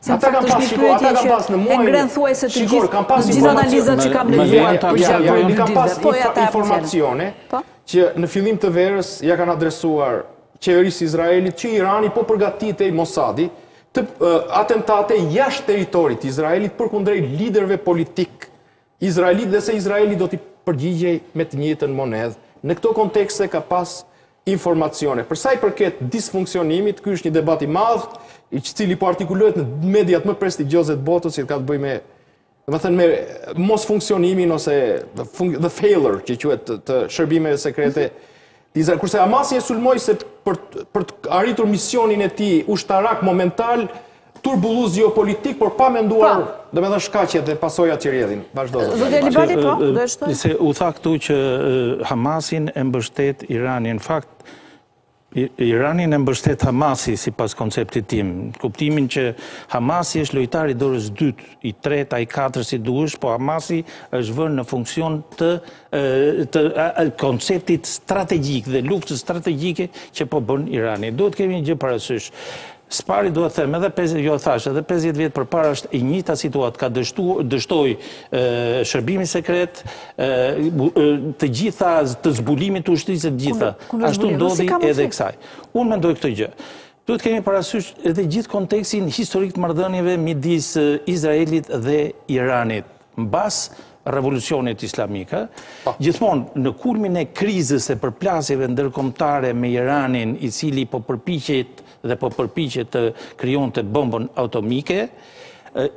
Se në fakt është një pyetje që e ngrenë thuajse të gjithë analizat që kam lexuar përgjatë prej ditëve. Po e ata kanë pas informacione. Po? Që në fillim të verës ia kanë adresuar qeverisë Izraelit që Irani po përgatiste, Mosadi, të atentate jashtë territorit Izraelit përkundrejt liderve politikë Izraelit dhe se Izraeli do t'i përgjigjej me të njëjtën monedhë. Në këto kontekste ka pas informacione. Për sa i përket disfunksionimit, ky është një debat i madh, i cili po artikulohet në mediat më prestigjioze të botës, që ka të bëjë domethënë me mosfunksionimin ose the failure që quhet të shërbimeve sekrete Izrael, kurse Hamasi e sulmoi se për, për të arritur misionin e tij ushtarak momental, turbullues gjeopolitik, por pa menduar, po, domethënë shkaqet dhe pasojat që rjedhin. Vazhdo, zë të libati, po, dhe shtu? Se u tha këtu që Hamasin e mbështet Irani, në fakt, Iranin e mbështet Hamasi sipas konceptit tim, kuptimin që Hamasi është lojtar i dorës dytë, i tretë, a i katërt si të duash, po Hamasi është vënë në funksion të të konceptit strategjik dhe luftës strategjike që po bën Irani. Duhet të kemi një gjë parasysh. Së pari do të them edhe 50 jo thashë edhe 50 vjet përpara është e njëjta situatë ka dështuar dështoi shërbimi sekret të gjitha të zbulimit të ushtrisë të gjitha ashtu ndodhi edhe kësaj unë mendoj këtë gjë Duhet të kemi parasysh edhe gjithë kontekstin historik të marrëdhënieve midis Izraelit dhe Iranit. Mbas Revolucionit Islamik, gjithmonë në kulmin e krizës së përplasjeve ndërkombëtare me Iranin, i cili po përpiqej dhe po përpiqet të krijonte bombën atomike,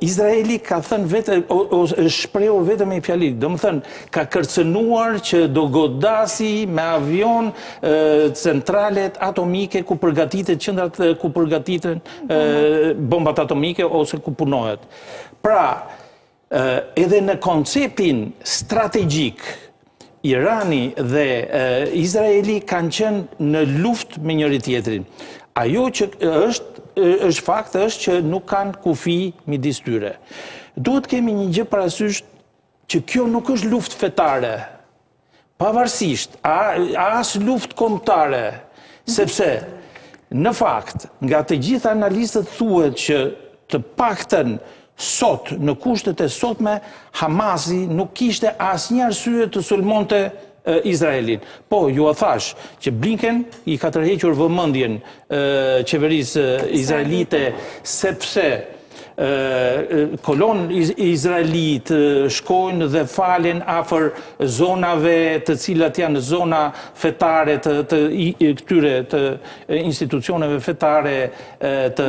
Izraeli ka thënë vetë ose është shprehur vetëm me fjali, domethënë ka kërcënuar që do godasë me avion centralet atomike ku përgatitet qendrat ku përgatiten bombat atomike ose ku punohet. Pra, Edhe në konceptin strategjik, Irani dhe Izraeli kanë qenë në luftë me njëri-tjetrin. Ajo që është, është fakt është që nuk kanë kufi midis tyre. Duhet kemi një gjë parasysh që kjo nuk është luftë fetare, Pavarësisht, a, a as luftë kombëtare, sepse në fakt, nga të gjithë analistët thuhet që të paktën sot, në kushtet e sotme, Hamasi nuk kishte asnjë arsye të sulmonte Izraelin. Po, jua thashë që Blinken i ka tërhequr vëmendjen qeverisë izraelite sepse kolonë izraelitë shkojnë dhe falen afër zonave të cilat janë zona fetare të, të këtyre të institucioneve fetare të,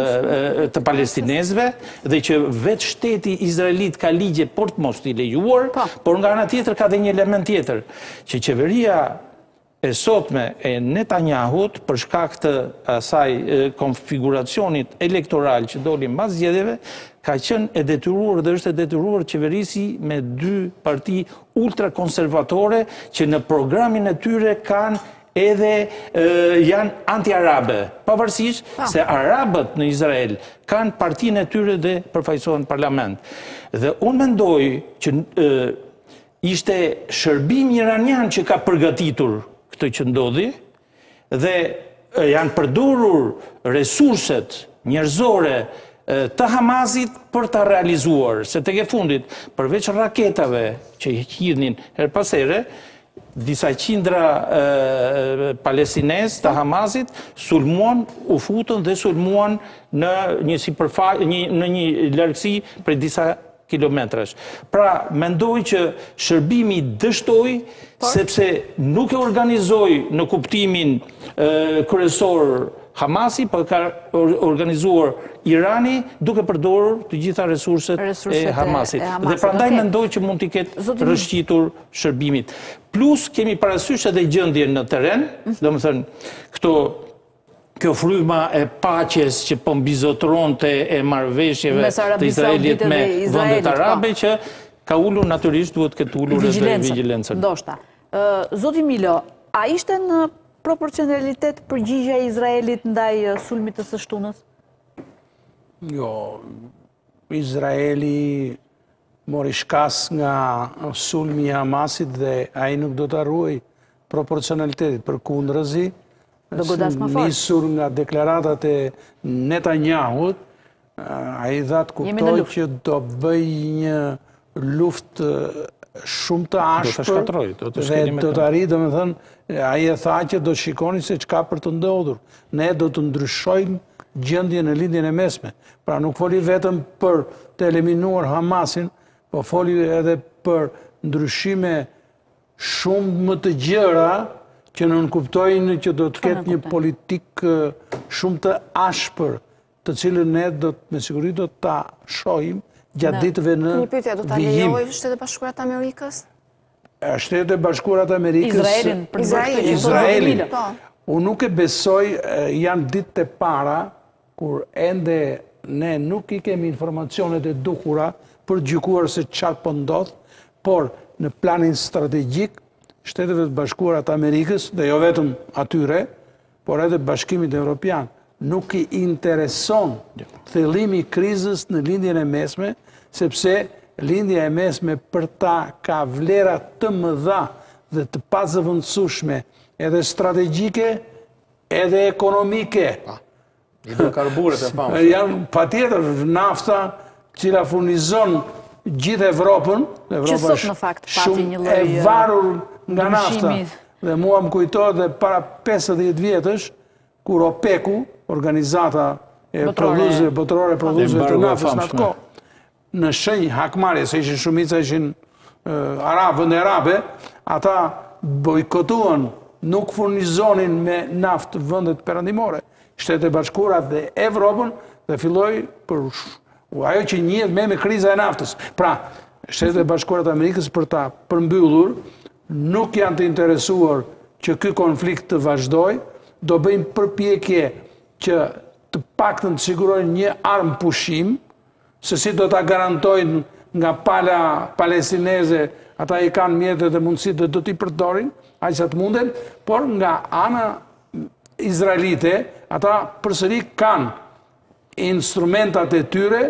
të palestinezëve dhe që vetë shteti izraelit ka ligje për të mos t'i lejuar, po, por nga ana tjetër ka dhe një element tjetër, që qeveria e sotme e Netanyahut për shkak të asaj konfiguracionit elektoral që doli mbas zgjedhjeve, ka qenë e detyruar dhe është e detyruar qeverisi me dy parti ultrakonservatore që në programin e tyre kanë edhe janë anti-arabe, pavarësisht se arabët në Izrael kanë partinë e tyre dhe përfaqësohen parlament. Dhe unë mendoj që Ishte shërbim iranian që ka përgatitur këtë që ndodhi dhe janë përdorur resurset njerëzore të Hamazit për ta realizuar, se tek e fundit, përveç raketave që i hidhnin her pas here, disa qindra palestinezë të Hamazit sulmuan, u futën dhe sulmuan në një largësi prej disa kilometrash. Pra, mendoj që shërbimi dështoi sepse nuk e organizoi në kuptimin kryesor Hamasi, por e ka organizuar Irani duke përdorur të gjitha resurset e Hamasit. Dhe prandaj mendoj që mund t'i ketë rrëshqitur shërbimit. Plus kemi parasysh edhe gjendjen në terren, domethënë këto Kjo fryma e paqes që po mbizotëronte e marrëveshjeve të Izraelit me vendet arabe që ka ulur natyrisht duhet të ketë ulur edhe vigjilencën. Ndoshta. Zoti Milo, a ishte në proporcionalitet përgjigja e Izraelit ndaj sulmit të së shtunës? Jo, Izraeli mori shkas nga sulmi i Hamasit dhe ai nuk do ta ruajë proporcionalitetin, përkundrazi, nisur nga deklaratat e Netanyahut, ai dha të kuptojë që do bëjë një luftë shumë të ashpër dhe do të arrijë, domethënë, ai e tha që do të shikoni se ç'ka për të ndodhur. Ne do të ndryshojmë gjendjen në Lindjen e Mesme. Pra nuk foli vetëm për të eliminuar Hamasin, po foli edhe për ndryshime shumë më të gjëra që nënkuptojnë që do të ketë një politikë shumë të ashpër të cilën ne me siguri do ta shohim gjatë ditëve në vijim. Një pyetje, do ta lejojnë Shtetet e Bashkuara të Amerikës? Shtetet e Bashkuara të Amerikës... Izraelin, për të bërë Izraelin. Po. Unë nuk e besoj, janë ditët e para, kur ende ne nuk i kemi informacionet e duhura për gjykuar se çfarë po ndodh, por në planin strategjik, Shteteve të Bashkuara të Amerikës, dhe jo vetëm atyre, por edhe Bashkimit Evropian, nuk i intereson thellimi i krizës në Lindjen e Mesme, sepse Lindja e Mesme për ta ka vlera të mëdha dhe të pazëvendësueshme, edhe strategjike, edhe ekonomike. Hidrokarburet e famshme. Janë patjetër nafta cila furnizon gjithë Evropën. Evropa është në fakt shumë e varur nga nafta. Dhe mua më kujtohet edhe para 50 vjetësh, kur OPEC-u, organizata e prodhuesve, botërore prodhuesve të naftës në atë kohë, në shenjë hakmarje, se ishin shumica ishin arabë, vende arabe, ata bojkotuan, nuk furnizonin me naftë vendet perëndimore, Shtetet e Bashkuara dhe Evropën, dhe filloi pra ajo që njihet me, me kriza e naftës. Pra, Shtetet e Bashkuara të Amerikës për ta përmbyllur, nuk janë të interesuar që ky konflikt të vazhdojë, do bëjnë përpjekje që të paktën të sigurojnë një armëpushim, Se si do ta garantojnë nga pala palestineze, ata i kanë mjetet dhe mundësitë dhe do t'i përdorin, aq sa të munden, por nga ana izraelite, ata përsëri kanë instrumentat e tyre,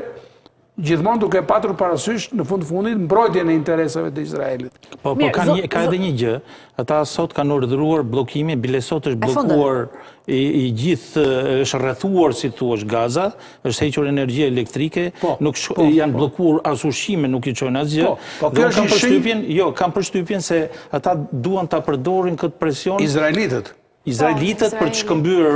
gjithmonë duke patur parasysh në fund të fundit mbrojtjen e interesave të Izraelit. Po, po, ka, një, ka edhe një gjë. Ata sot kanë urdhëruar bllokimi, bile sot është bllokuar i, i gjithë, është rrethuar, si thuash, Gaza, është hequr energjia elektrike, po, nuk shko, po, janë po. bllokuar as ushqime, nuk i çojnë asgjë. Po, po, kjo është një shtypjen, jo, kam përshtypjen se ata duan ta përdorin këtë presion. Izraelitët. Izraelitët për të shkëmbyer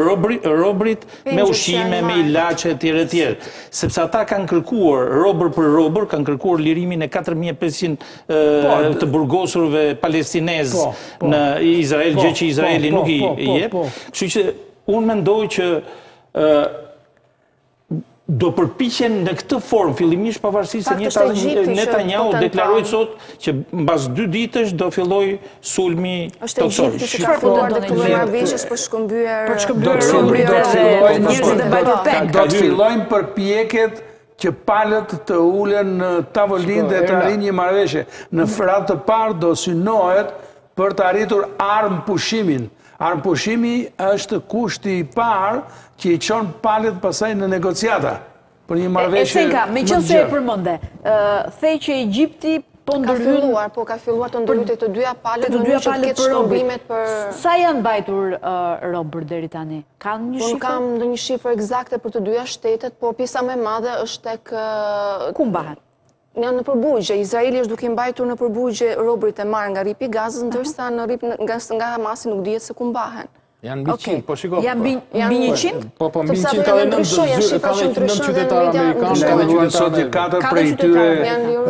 robërit me ushqime, me ilaçe etj etj. Sepse ata kanë kërkuar robër për robër, kanë kërkuar lirimin e 4500 po, të burgosurve palestinezë po, po. në Izrael, gjë që Izraeli nuk i jep. Kështu që unë mendoj që do përpiqen në këtë formë fillimisht pavarësisht se Netanyahu po deklaroi sot që mbas dy ditësh do fillojë sulmi tokësor. Çfarë po do të thotë marrëveshje për shkëmbyer për shkëmbyer do të fillojë njerëzit e mbajtur peng do të fillojnë përpjekjet që palët të ulen në tavolinë dhe të arrijnë një marrëveshje. Në radhë të parë do synohet për të arritur armëpushimin. Armëpushimi është kushti i parë që i çon palët pastaj në negociata për një marrëveshje më të gjerë. Esenka, meqenëse e përmende, the që Egjipti po ndërhyn Ka filluar, po ka filluar të ndërhyjë te të dyja palët në mënyrë që të ketë shkëmbimet për Sa janë mbajtur robër deri tani? Ka ndonjë shifër? Po nuk kam ndonjë shifër ekzakte për të dyja shtetet, por pjesa më e madhe është tek Ku mbahen? Janë nëpër burgje, Izraeli është duke i mbajtur nëpër burgje robërit e marrë nga Rripi i Gazës, ndërsa në Rrip nga nga Hamasi nuk dihet se ku mbahen. Janë mbi 100, po shiko. Janë mbi pra, mbi 100? Po po mbi 100 ka edhe ndryshe, janë shifra që ndryshojnë në media, amerikanë, ka edhe qytetarë sot që katër prej tyre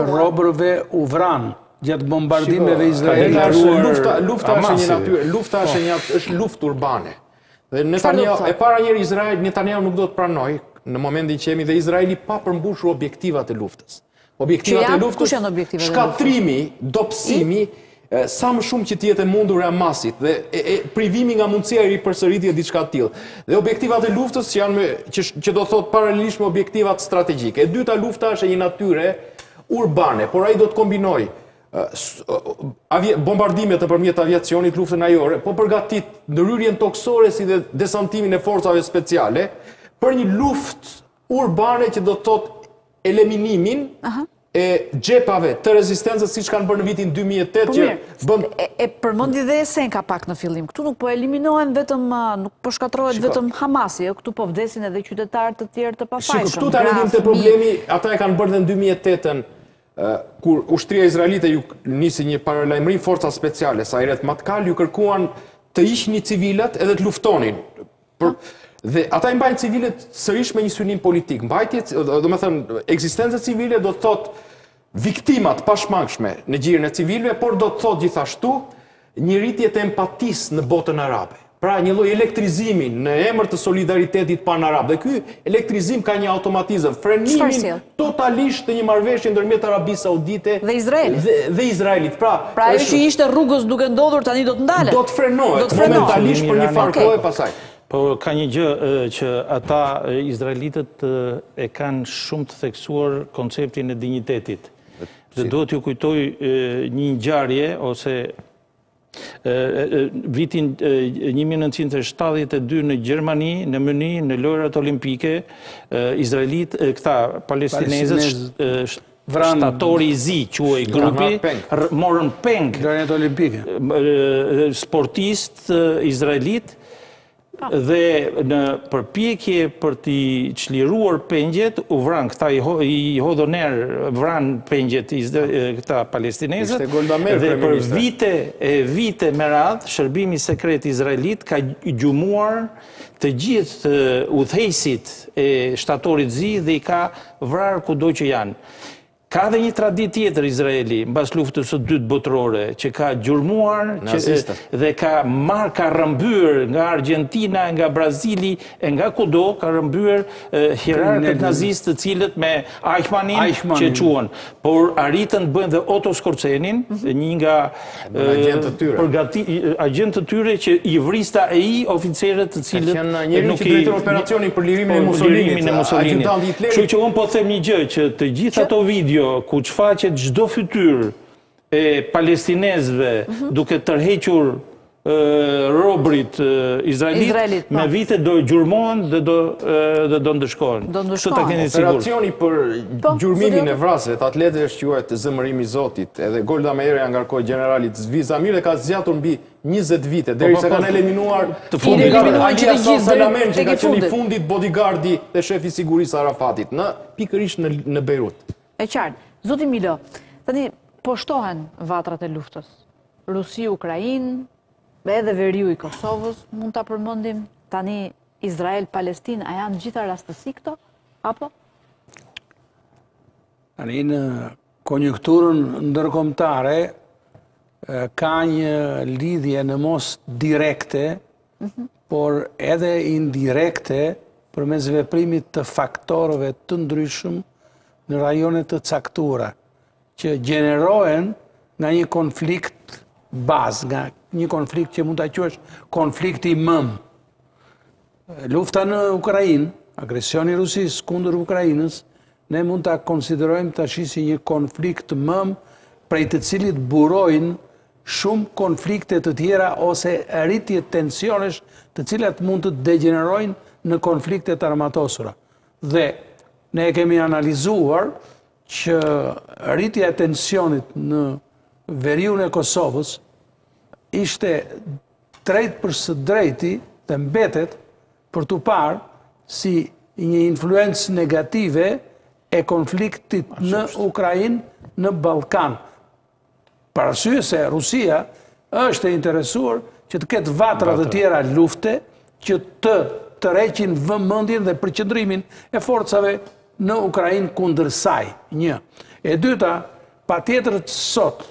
robërve u vranë gjatë bombardimeve izraelite. Lufta lufta është një natyrë, lufta është një është luftë urbane. Dhe Netanyahu, e para njëherë Izraeli, Netanyahu nuk do të pranojë në momentin që jemi dhe Izraeli pa përmbushur objektivat e luftës. Objektivat e luftës, shkatërrimi, dobësimi, sa më shumë që të jetë e mundur e Hamasit dhe privimi nga mundësia e ripërsëritjes diçka të tillë. Dhe objektivat e luftës që, janë me, që, që do thotë paralelisht me objektivat strategjike. E dyta lufta është e një natyre urbane, por ai do të kombinojë bombardimet përmjet aviacionit, luftën ajore, po përgatit ndërhyrjen tokësore si dhe desantimin e forcave speciale, për një luftë urbane që do të thotë eliminimin e xhepave të rezistencës siç kanë bërë në vitin 2008 po që bënd... E përmendi dhe Esenka pak në fillim, këtu nuk po eliminohen vetëm, nuk po shkatërrohet vetëm Hamasi, jo këtu po vdesin edhe qytetarë të tjerë të pafajshëm. Shiko, këtu do arrijmë te problemi, ata e kanë bërë dhe në 2008-ën, Kur ushtria izraelite ju nisi një paralajmërim forca speciale, Sayeret Matkal, ju kërkuan të hiqni civilët edhe të luftonin. Për, dhe ata i mbajnë civilët sërish me një synim politik. Mbajtje, domethënë, ekzistenca e civilëve do të thotë viktima të pashmangshme në gjirin e civilëve, por do të thotë gjithashtu Një rritje të empatisë në botën arabe. Pra një lloj elektrizimi në emër të solidaritetit panarab. Dhe ky elektrizim ka një automatizëm, frenimin totalisht të një marrëveshje ndërmjet Arabisë Saudite dhe Izraelit. Dhe, dhe Izraelit. Pra, pra ajo që ishte rrugës duke ndodhur tani do të ndalet. Do të frenohet, do të frenohet. momentalisht për një farë okay. kohe pastaj. Po ka një gjë që ata izraelitët e kanë shumë të theksuar konceptin e dinjitetit. Dhe duhet t'ju kujtoj një ngjarje ose vitin 1972 në Gjermani, në Mynih, në lojërat olimpike, izraelitët, këta palestinezët, Shtatori i Zi, quhej grupi, morën peng sportistë izraelitë, Dhe në përpjekje për t'i çliruar pengjet, u vranë këta i hodhën në erë, vranë pengjet këta palestinezët, dhe për vite e vite me radhë, shërbimi sekret izraelit ka gjurmuar të gjithë udhëheqësit e Shtatorit të Zi dhe i ka vrarë kudo që janë. Ka dhe një traditë tjetër Izraeli, mbas luftës së dytë botërore, që ka gjurmuar dhe ka marrë, ka rrëmbyer nga Argjentina, nga Brazili, e nga kudo, ka rrëmbyer hierarkët nazistë të cilët me Eichmannin që e çuan. Por arritën të bëjnë dhe Otto Skorcenin, një nga përgati agjent të tyre që i vriste ai oficerët të cilët Ka qenë njëri që drejtoi operacionin për lirimin e Mussolinit e Mussolinit kështu që un po them një gjë që të gjitha ato video ku çfaqet çdo fytyrë e palestinezëve duke tërhequr robërit izraelitë me vite do gjurmohen dhe do dhe do ndëshkohen do ndëshkohen operacioni për Po, Gjurmimin zoti në Ota. e vrasësve të atletëve është quajt Zemërim i Zotit. Edhe Golda Meiri ia ngarkoi gjeneralit Zvi Zamir dhe ka zgjatur mbi njëzet vite, derisa kanë eliminuar Të fundit. Eliminuan që bodyguard-in të Alia gjithë Sal deri Salamen, që tek i ka qenë i fundit. fundit bodyguard-i dhe shefi i sigurisë së Arafatit, në pikërisht në Bejrut. E qartë. Zoti Milo, tani po shtohen vatrat e luftës. Rusi-Ukrainë, edhe veriu i Kosovës mund ta përmendim, tani Izrael-Palestinë, a janë gjitha rastësi këto? Apo? Tani në konjunkturën ndërkombëtare ka një lidhje në mos direkte, mhm. por edhe indirekte përmes veprimit të faktorëve të ndryshëm në rajone të caktuara, që gjenerohen nga një konflikt bazë, nga një konflikt që mund ta quash konflikti mëmë, Lufta në Ukrainë, agresioni i Rusisë kundër Ukrainës, ne mund ta konsiderojmë tash si një konflikt mëmë prej të cilit burojnë shumë konflikte të tjera ose rritje tensionesh të cilat mund të degjenerojnë në konflikte të armatosura. Dhe ne e kemi analizuar që rritja e tensionit në veriun e Kosovës ishte Drejtpërsëdrejti dhe mbetet për t'u parë si një influencë negative e konfliktit në Ukrainë në Ballkan. Për arsye se Rusia është e interesuar që të ketë vatra të tjera lufte që të tërheqin vëmendjen dhe përqendrimin e forcave në Ukrainë kundër saj. Një. E dyta, patjetër sot,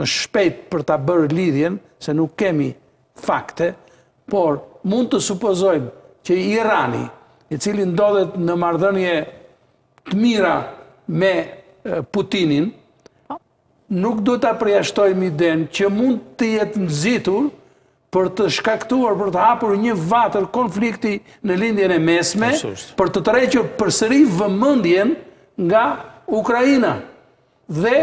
Është shpejt për ta bërë lidhjen, se nuk kemi fakte, por mund të supozojmë që Irani, i cili ndodhet në marrëdhënie të mira me Putinin, nuk duhet ta përjashtojmë idenë që mund të jetë nxitur për të shkaktuar, për të hapur një vatër konflikti në Lindjen e Mesme, për të tërhequr përsëri vëmendjen nga Ukraina. Dhe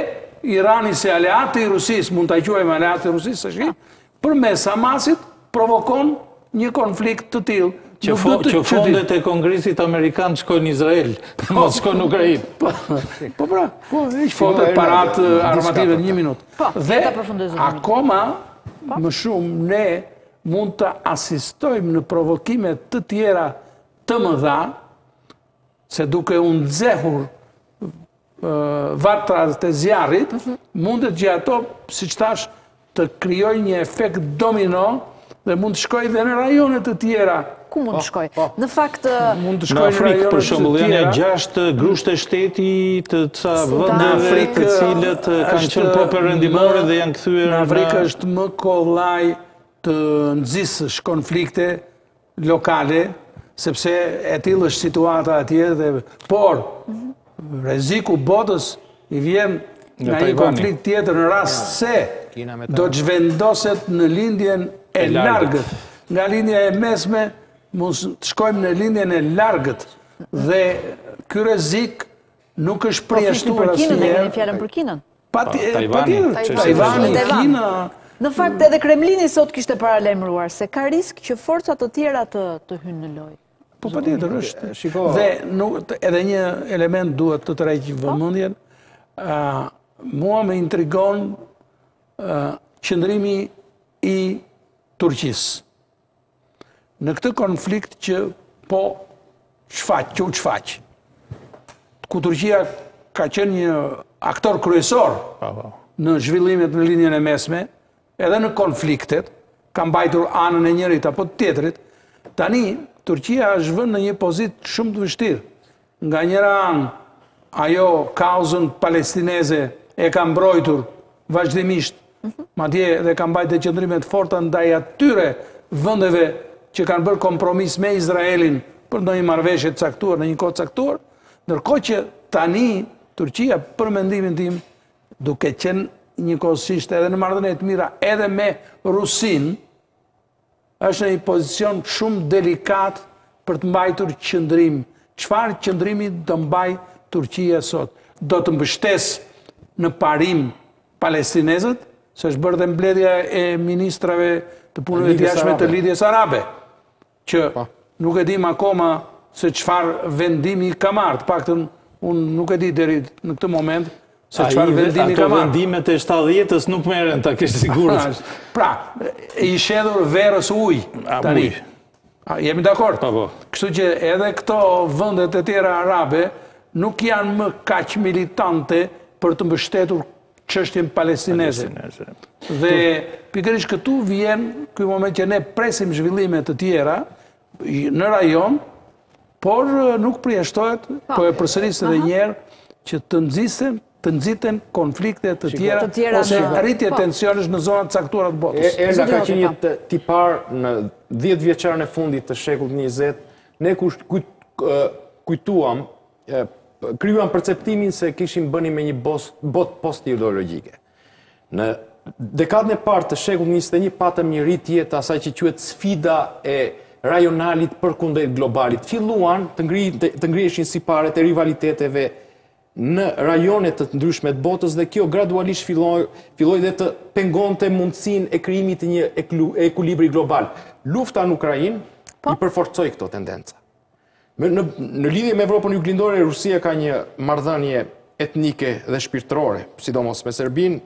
Irani si aleat i Rusisë, mund ta quajmë aleat i Rusisë, është, përmes Hamasit provokon një konflikt të tillë. Që, fo, që fondet e Kongresit Amerikan të shkojnë në Izrael, po, mos shkojnë në Ukrainë. Po, po pra, po, e që fondet paratë armatimet një minutë. Po, dhe akoma po. më shumë ne mund të asistojmë në provokime të tjera të mëdha, Se duke u nxehur vatrat e zjarrit, mhm. mundet gjithashtu, siç thashë, të krijojë një efekt domino dhe mund të shkojë dhe në rajone të tjera. Ku mund të po, shkojë? Po. Në fakt, në Afrikë për shembull, janë ja gjashtë grushte shteti të ca vendeve të cilët kanë qenë pro perëndimore dhe janë kthyer në Afrikë është më kollaj të nxisësh konflikte lokale, sepse e tillë është situata atje dhe por rreziku botës i vjen nga një konflikt tjetër në rast se do të zhvendoset në lindjen e largët. Nga lindja e mesme mund të shkojmë në lindjen e largët dhe ky rrezik Nuk është përjashtuar asnjëherë. Po flisim për Kinën, e keni fjalën për Kinën. Po Tajvani, Kina. Në fakt edhe Kremlini sot kishte paralajmëruar se ka risk që forca të tjera të të hyjnë në lojë. Po patjetër është. Shiko. Dhe nuk edhe një element duhet të tërheq po. vëmendjen. ë mua më intrigon ë qëndrimi i Turqisë. Në këtë konflikt që po shfaq, që u shfaq, ku Turqia ka qenë një aktor kryesor po, po. në zhvillimet në lindjen e mesme, edhe në konfliktet, ka mbajtur anën e njërit apo të tjetrit, tani Turqia është vënë në një pozitë shumë të vështirë, Nga njëra anë, ajo kauzën palestineze e ka mbrojtur vazhdimisht, madje dhe ka mbajtë qëndrime të forta ndaj atyre vendeve që kanë bërë kompromis me Izraelin për ndonjë marrëveshje të caktuar në një kohë të caktuar, ndërkohë që tani Turqia për mendimin tim duke qenë njëkohësisht edhe në marrëdhënie të mira edhe me Rusinë, Është në një pozicion shumë delikat për të mbajtur qëndrim. Çfarë qëndrimi do mbajë Turqia sot? Do të mbështesë në parim palestinezët, se është bërë dhe mbledhja e ministrave të punëve të jashtme të Lidhjes Arabe, që po. nuk e dimë akoma se çfarë vendimi ka marrë, të paktën unë nuk e di deri në këtë moment, Se çfarë vendimi ka marrë? Ato vendimet e 70-ës nuk merren, ta kesh të sigurt. Pra, i është hedhur verës ujë, tani. A, jemi dakord? Pa, po, po. Kështu që edhe këto vendet e tjera arabe nuk janë më kaq militante për të mbështetur çështjen palestineze. Dhe pikërisht këtu vjen ky moment që ne presim zhvillime të tjera, në rajon, por nuk përjashtohet, po, po e përsëris edhe një herë, që të nxisen, të nxiten konflikte të tjera, ose rritje po. tensionesh në zona të caktuara të botës. E rëza ka që një të tip parë në 10 vjeçarin e fundit të shekullit 20, ne kujtuam, krijuam perceptimin se kishim bënim me një botë post-ideologike. Në dekadën e parë të shekullit 21 patëm një rritje të asaj që quhet sfida e rajonalit përkundrejt globalit. Filluan të ngrihen të ngriheshin siparet e rivaliteteve në rajone të ndryshme të botës dhe kjo gradualisht filloi filloi dhe të pengonte mundësinë e krijimit të një ekuilibri global. Lufta në Ukrainë po. i përforcoi këto tendenca. Në lidhje me Evropën Juglindore, Rusia ka një marrëdhënie etnike dhe shpirtërore, sidomos me Serbinë,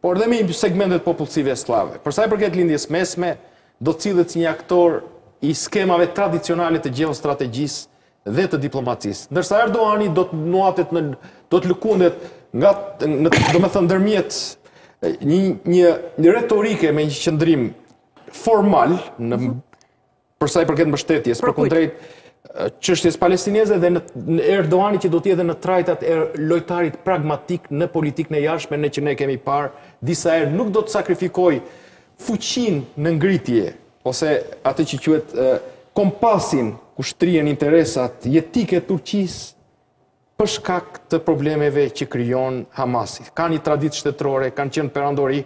por dhe me segmente të popullsive sllave. Për sa i përket Lindjes së Mesme, do të sillet si një aktor i skemave tradicionale të gjeostrategjisë dhe të diplomacisë. Ndërsa Erdoani do të nuatet në do të lëkundet nga domethënë ndërmjet një një retorike me një qëndrim formal në Përsa i përket mbështetjes, përkundrejt çështjes palestineze dhe në Erdoani që do të jetë në trajtat e lojtarit pragmatik në politikën e jashtme ne që ne kemi parë, disa herë nuk do të sakrifikojë fuqinë në ngritje, ose atë që quhet kompasin ku shtrihen interesat jetike të Turqisë Për shkak të problemeve që krijon Hamasi. Kanë një traditë shtetërore, kanë qenë perandori,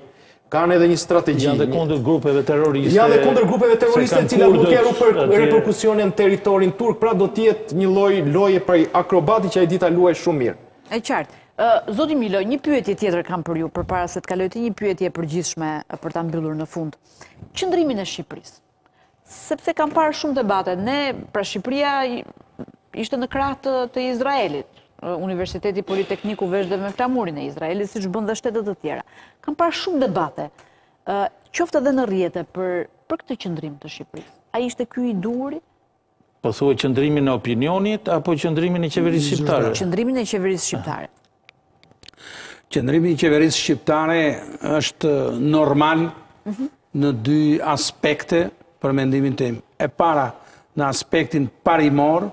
kanë edhe një strategji. Janë dhe kundër grupeve terroriste. Janë dhe kundër grupeve terroriste të cilat mund të kenë reperkusione në territorin turk, pra do të jetë një lloj loje prej akrobati që ai di ta luajë shumë mirë. E qartë. Zoti Milo, një pyetje tjetër kam për ju, përpara se të kaloj te një pyetje e përgjithshme për ta mbyllur në fund. Qëndrimin e Shqipërisë. Sepse kam parë shumë debate. Ne, pra Shqipëria ishte në krah të, të Izraelit. Universiteti Politeknik u vesh dhe me flamurin e Izraelit, siç bën dhe shtete të tjera. Kam parë shumë debate, qoftë edhe në rrjete për për këtë qëndrim të Shqipërisë. A ishte ky i duhuri? Po thua qëndrimin e opinionit apo qëndrimin e qeverisë shqiptare? Qëndrimin e qeverisë shqiptare. Qëndrimi i qeverisë shqiptare është normal në dy aspekte për mendimin tim. E para, në aspektin parimor,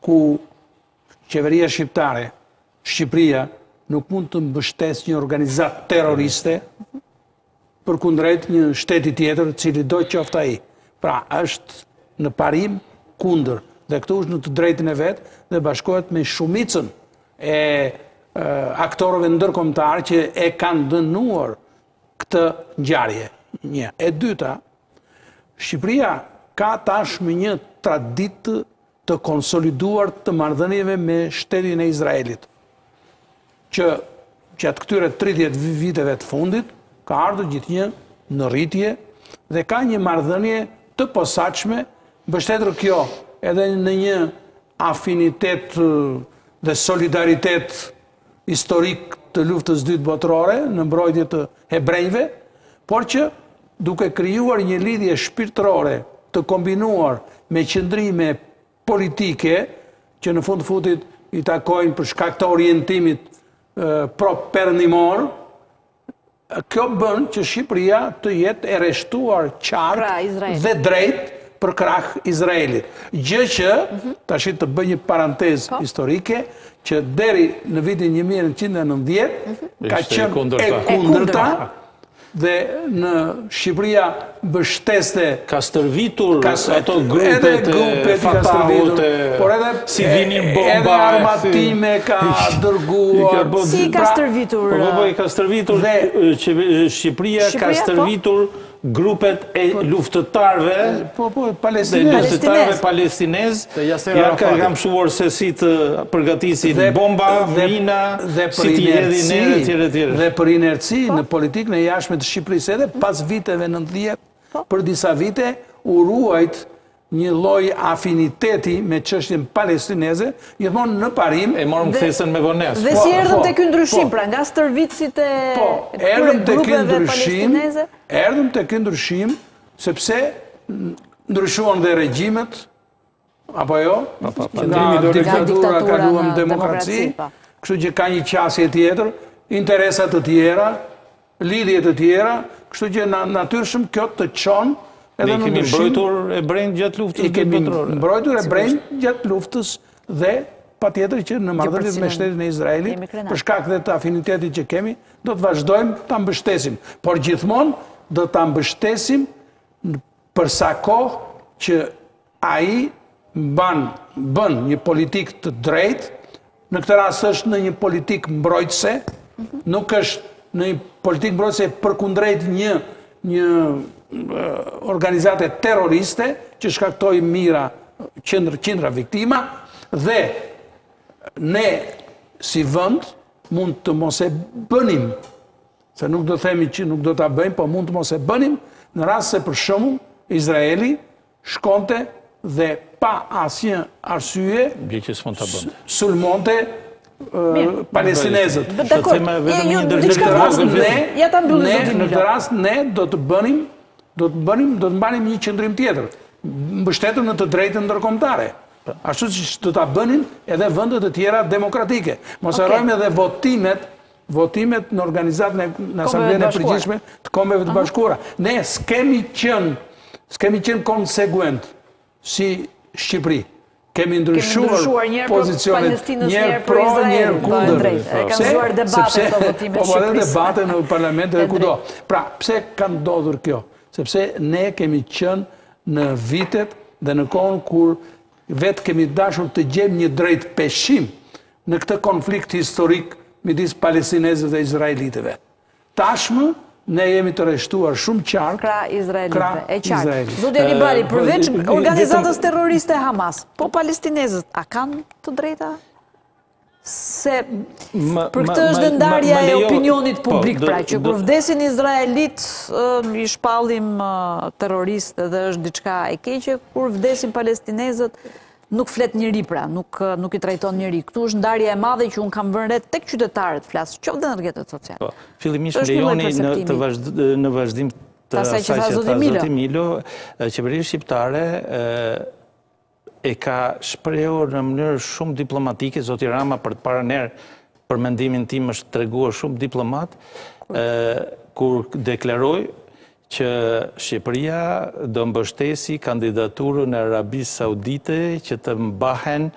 ku qeveria shqiptare, Shqipëria, nuk mund të mbështes një organizatë terroriste, përkundrejt një shteti tjetër, cilido qoftë ai. Pra, është në parim kundër dhe këtu është në të drejtën e vet dhe bashkohet me shumicën e aktorëve ndërkombëtarë që e kanë dënuar këtë ngjarje. Një. E dyta, Shqipëria ka tashmë një traditë të konsoliduar të marrëdhënieve me shtetin e Izraelit, që gjatë këtyre 30 viteve të fundit ka ardhur gjithnjë në rritje dhe ka një marrëdhënie të posaçme mbështetur kjo edhe në një afinitet dhe solidaritet historik të Luftës së Dytë Botërore në mbrojtje të hebrejve, por që duke krijuar një lidhje shpirtërore të kombinuar me qëndrime politike që në fund të fundit i takojnë për shkak të orientimit properëndimor, Kjo bën që Shqipëria të jetë e rreshtuar qartë dhe drejt përkrah Izraelit. Gjë që, mhm. tashti të bëj një parantezë po. historike, që deri në vitin 1990, mhm. ka qënë e kundërta, dhe në Shqipëria mbështeste ka stërvitur ato grupet e Fatahut por edhe si vinin bomba edhe armatime ka dërguar si ka stërvitur po po i ka stërvitur dhe Shqipëria ka stërvitur grupet e luftëtarëve po po palestinezë palestinezë Të Jaser Arafatit. Ja, ka, ka mësuar se si të përgatisin bomba, mina, si t'i hedhin në erë, etj, etj. Dhe për inerci, në politikën e jashtme të Shqipërisë, edhe pas viteve nëntëdhjetë, për disa vite, u ruajt një lloj afiniteti me çështjen palestineze, gjithmonë në parim. E morëm kthesën me vonesë. Dhe si erdhëm te ky ndryshim, pra, nga stërvitësit e këtyre grupeve palestineze? Po, erdhëm te ky ndryshim, erdhëm te ky ndryshim, sepse ndryshuan dhe regjimet, Apo jo? Po, po, po. Nga diktatura kaluam në demokraci, po. kështu që ka një qasje tjetër, interesa të tjera, lidhje të tjera, kështu që natyrshëm kjo të çon edhe në ndryshim... Ne kemi mbrojtur hebrenjtë gjatë luftës së dytë botërore. Ne kemi mbrojtur hebrenjtë gjatë luftës dhe patjetër që në marrëdhëniet me shtetin e Izraelit, për shkak dhe të afinitetit që kemi, do të vazhdojmë ta mbështesim. Por gjithmonë do ta mbështesim Për sa kohë që ai mban bën një politikë të drejtë, në këtë rast është në një politikë mbrojtëse, mhm. nuk është në një politikë mbrojtëse përkundrejt një një organizate terroriste që shkaktoi mijëra qindra qindra viktima dhe ne si vend mund të mos e bënim Se nuk do themi që nuk do ta bëjmë, po mund të mos e bënim në rast se për shembull Izraeli shkonte dhe pa asnjë arsye, gjë që s'mund ta bënte. Sulmonte palestinezët. Dhe dakord, ne vetëm një ndërhyrje të rastit ne, ja ta mbyllim zotin. Në këtë rast ne do të bënim, do të bënim, do të mbanim një qëndrim tjetër, mbështetur në të drejtën ndërkombëtare. Ashtu siç do ta bënin edhe vendet e tjera demokratike. Mos harrojmë edhe votimet votimet në organizatën e në asamblenë e përgjithshme të kombeve të bashkuara. Ne s'kemi qenë s'kemi qenë konsekuentë si Shqipëri. Kemi ndryshuar pozicionet një herë pro, një herë kundër. E kanë zgjuar debate këto votimet po, po, Shqipërisë. Po debate në parlament dhe kudo. Pra, pse ka ndodhur kjo? Sepse ne kemi qenë në vitet dhe në kohën kur vetë kemi dashur të gjejmë një drejtpeshim në këtë konflikt historik midis palestinezëve dhe izraelitëve. Tashmë ne jemi të rreshtuar shumë qartë krah izraelitëve. E qartë. Zoti Anibali, po, përveç organizatës terroriste Hamas, po palestinezët a kanë të drejta? Se për këtë është dhe ndarja e jo- opinionit po, publik, pra që kur vdesin izraelitë i shpallim terroristë dhe është diçka e keqe, kur vdesin palestinezët Nuk flet njeri pra, nuk nuk i trajton njeri. Këtu është ndarja e madhe që unë kam vënë re tek qytetarët flas, qoftë në rrjetet sociale. Po, fillimisht lejomëni të në vazhdim të asaj që tha zoti Milo, qeveria shqiptare e ka shprehur në mënyrë shumë diplomatike, zoti Rama për të parën herë për mendimin tim është treguar shumë diplomat, kur deklaroi që Shqipëria do mbështesi kandidaturën e Arabisë Saudite që të mbahen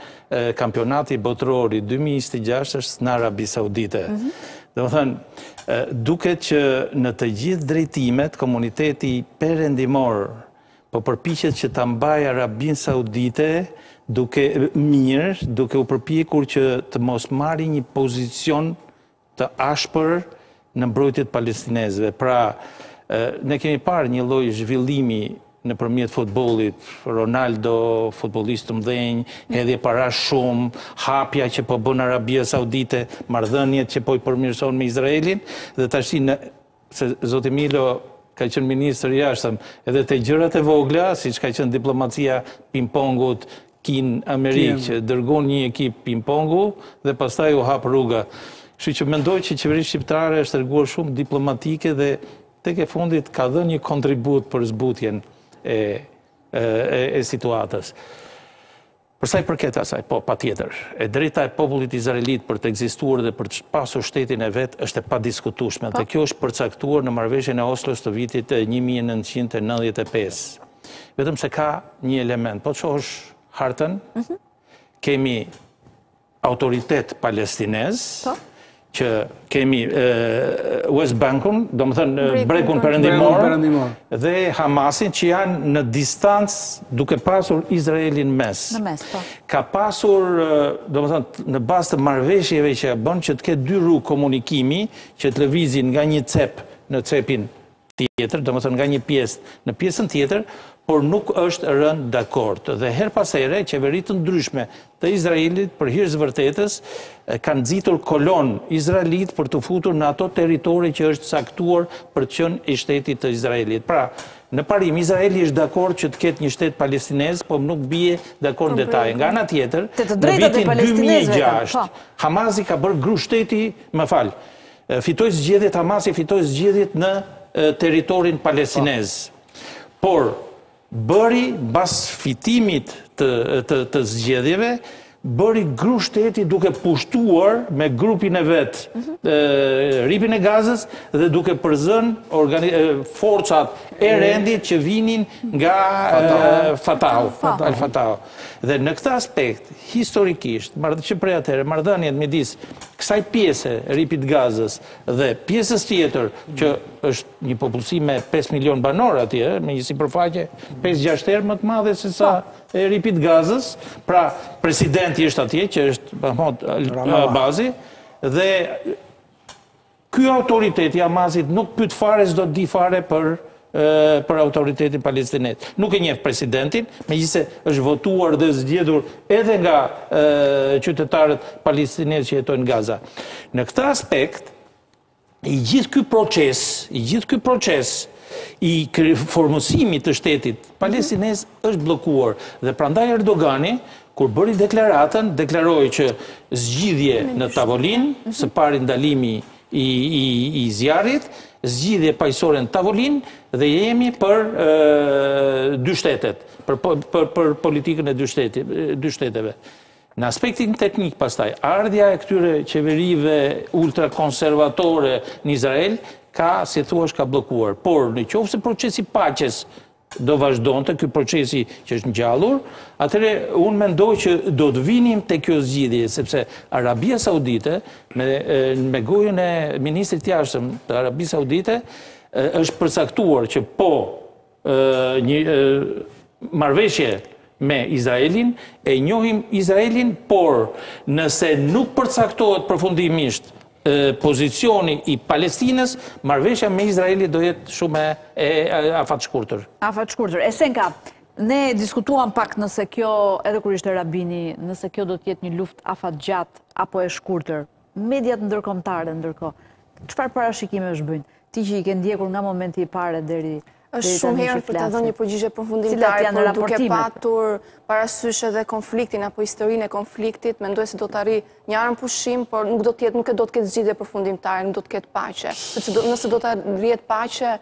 kampionati botëror i dy mijë e njëzet e gjashtës në Arabi Saudite. Mm -hmm. Domethënë, duket që në të gjithë drejtimet, komuniteti perëndimor po përpiqet që ta mbajë Arabinë Saudite me të mirë, duke u përpjekur që të mos marri një pozicion të ashpër në mbrojtje të palestinezëve. Pra, ne kemi parë një lloj zhvillimi nëpërmjet futbollit, Ronaldo, futbollistë të mëdhenj, hedhje parash shumë, hapja që po bën Arabia Saudite, marrëdhëniet që po i përmirëson me Izraelin dhe tashti në se zoti Milo ka qenë ministër i jashtëm, edhe te gjërat e vogla, siç ka qenë diplomacia e pingpongut Kinë, Amerikë, që dërgon një ekip pingpongu dhe pastaj u hap rruga. Kështu që mendoj që qeveria shqiptare është treguar shumë diplomatike dhe tek e fundit ka dhënë një kontribut për zbutjen e situatës. Për sa i përket asaj, po, patjetër, e drejta e popullit izraelit për të ekzistuar dhe për të pasur shtetin e vet është e padiskutueshme dhe kjo është përcaktuar në Marrëveshjen e Oslos të vitit një mijë e nëntëqind e nëntëdhjetë e pesë. Vetëm se ka një element, po të shohësh hartën, kemi autoritet palestinez, që kemi West Bankun, domethënë bregun perëndimor, dhe Hamasin që janë në distancë duke pasur Izraelin në mes. Po. Ka pasur, domethënë, në bazë të marrëveshjeve që janë bërë, që të ketë dy rrugë komunikimi, që të lëvizin nga një cep në cepin tjetër, domethënë nga një pjesë në pjesën tjetër, por nuk është rënë dakord dhe herë pas here qeveri të ndryshme të Izraelit për hir të së vërtetës kanë nxitur kolonë izraelitë për t'u futur në ato territore që është caktuar për të qenë i shtetit të Izraelit. Pra, në parim Izraeli është dakord që të ketë një shtet palestinez, por nuk bie dakord në detaje. Nga ana tjetër, në vitin 2006 po. Hamasi ka bërë grusht shteti, më fal, Fitoi zgjedhjet, Hamasi fitoi zgjedhjet në territorin palestinez. Por bëri mbas fitimit të të të zgjedhjeve, bëri grusht shteti duke pushtuar me grupin e vet mhm. ripin e Gazës dhe duke përzënë forcat e rendit që vinin nga Fatahu, Al Fatahu. Dhe në këtë aspekt, historikisht, që prej atëherë, marrëdhëniet midis kësaj pjese Rripit të Gazës dhe pjesës tjetër që është një popullsi me 5 milionë banorë atje, me një sipërfaqe 5-6 herë më të madhe sesa e Rripit të Gazës, pra presidenti është atje, që është Mahmud Abazi, dhe Ky autoritet i Hamasit nuk pyet fare s'do të dijë fare për për autoritetin palestinez. Nuk e njeh presidentin, megjithëse është votuar dhe zgjedhur edhe nga qytetarët palestinezë që jetojnë në Gaza. Në këtë aspekt, i gjithë ky proces, i gjithë ky proces i formësimit të shtetit palestinez është bllokuar dhe prandaj Erdogani, kur bëri deklaratën, deklaroi që zgjidhje në tavolinë, së pari ndalimi i i i zjarrit, zgjidhje paqësore në tavolinë dhe jemi për dy shtetet, për po, për për politikën e dy shteti, dy shteteve. Në aspektin teknik pastaj, ardhja e këtyre qeverive ultrakonservatore në Izrael ka, si thuash, ka bllokuar. Por në qoftë se procesi i paqes do vazhdonte ky procesi që është ngjallur, atëherë unë mendoj që do të vinim te kjo zgjidhje, sepse Arabia Saudite me me gojën e ministrit të jashtëm të Arabisë Saudite është përcaktuar që po një marrëveshje me Izraelin, e njohim Izraelin, por nëse nuk përcaktohet përfundimisht pozicioni i Palestinës, marrëveshja me Izraelin do jetë shumë e afatshkurtër. Afatshkurtër. Esenka, ne diskutuam pak nëse kjo, edhe kur ishte Rabini, nëse kjo do të jetë një luftë afatgjatë apo e shkurtër. Mediat ndërkombëtare ndërkohë, çfarë parashikimesh bëjnë? Ti që i ke ndjekur nga momenti i parë deri Është shumë herët për të dhënë një përgjigje përfundimtare, por duke patur parasysh edhe konfliktin apo historinë e konfliktit, mendoj se do të arrihet një armëpushim, por nuk do të jetë, nuk do të ketë zgjidhje përfundimtare, nuk do të ketë paqe. Sepse nëse do të arrihet paqe,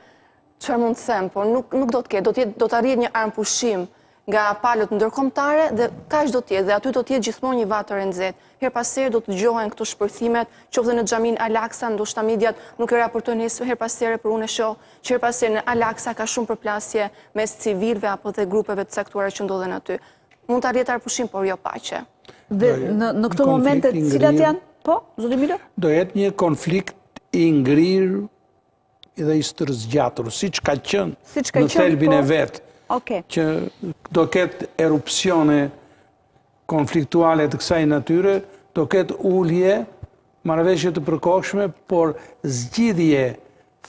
çfarë mund të them, por nuk do të ketë, do të arrihet një armëpushim, nga palët ndërkombëtare dhe kaq do të jetë dhe aty do të jetë gjithmonë një vatër e nxehtë. Herë pas here do të dëgjohen këto shpërthimet, qoftë në xhaminë Alaksa, ndoshta mediat nuk e raportojnë herë pas here, por unë e shoh që herë pas here në Alaksa ka shumë përplasje mes civilëve apo dhe grupeve të caktuara që ndodhen aty. Mund të arrihet armëpushim, por jo paqe. Dhe në, në këto momente cilat janë? Po, zoti Milo? Do jetë një konflikt i ngrirë dhe i stërzgjatur, siç ka qenë në thelbin e po, vet, që do ketë erupsione konfliktuale të kësaj natyre, do ketë ulje, marrëveshje të përkohshme, por zgjidhje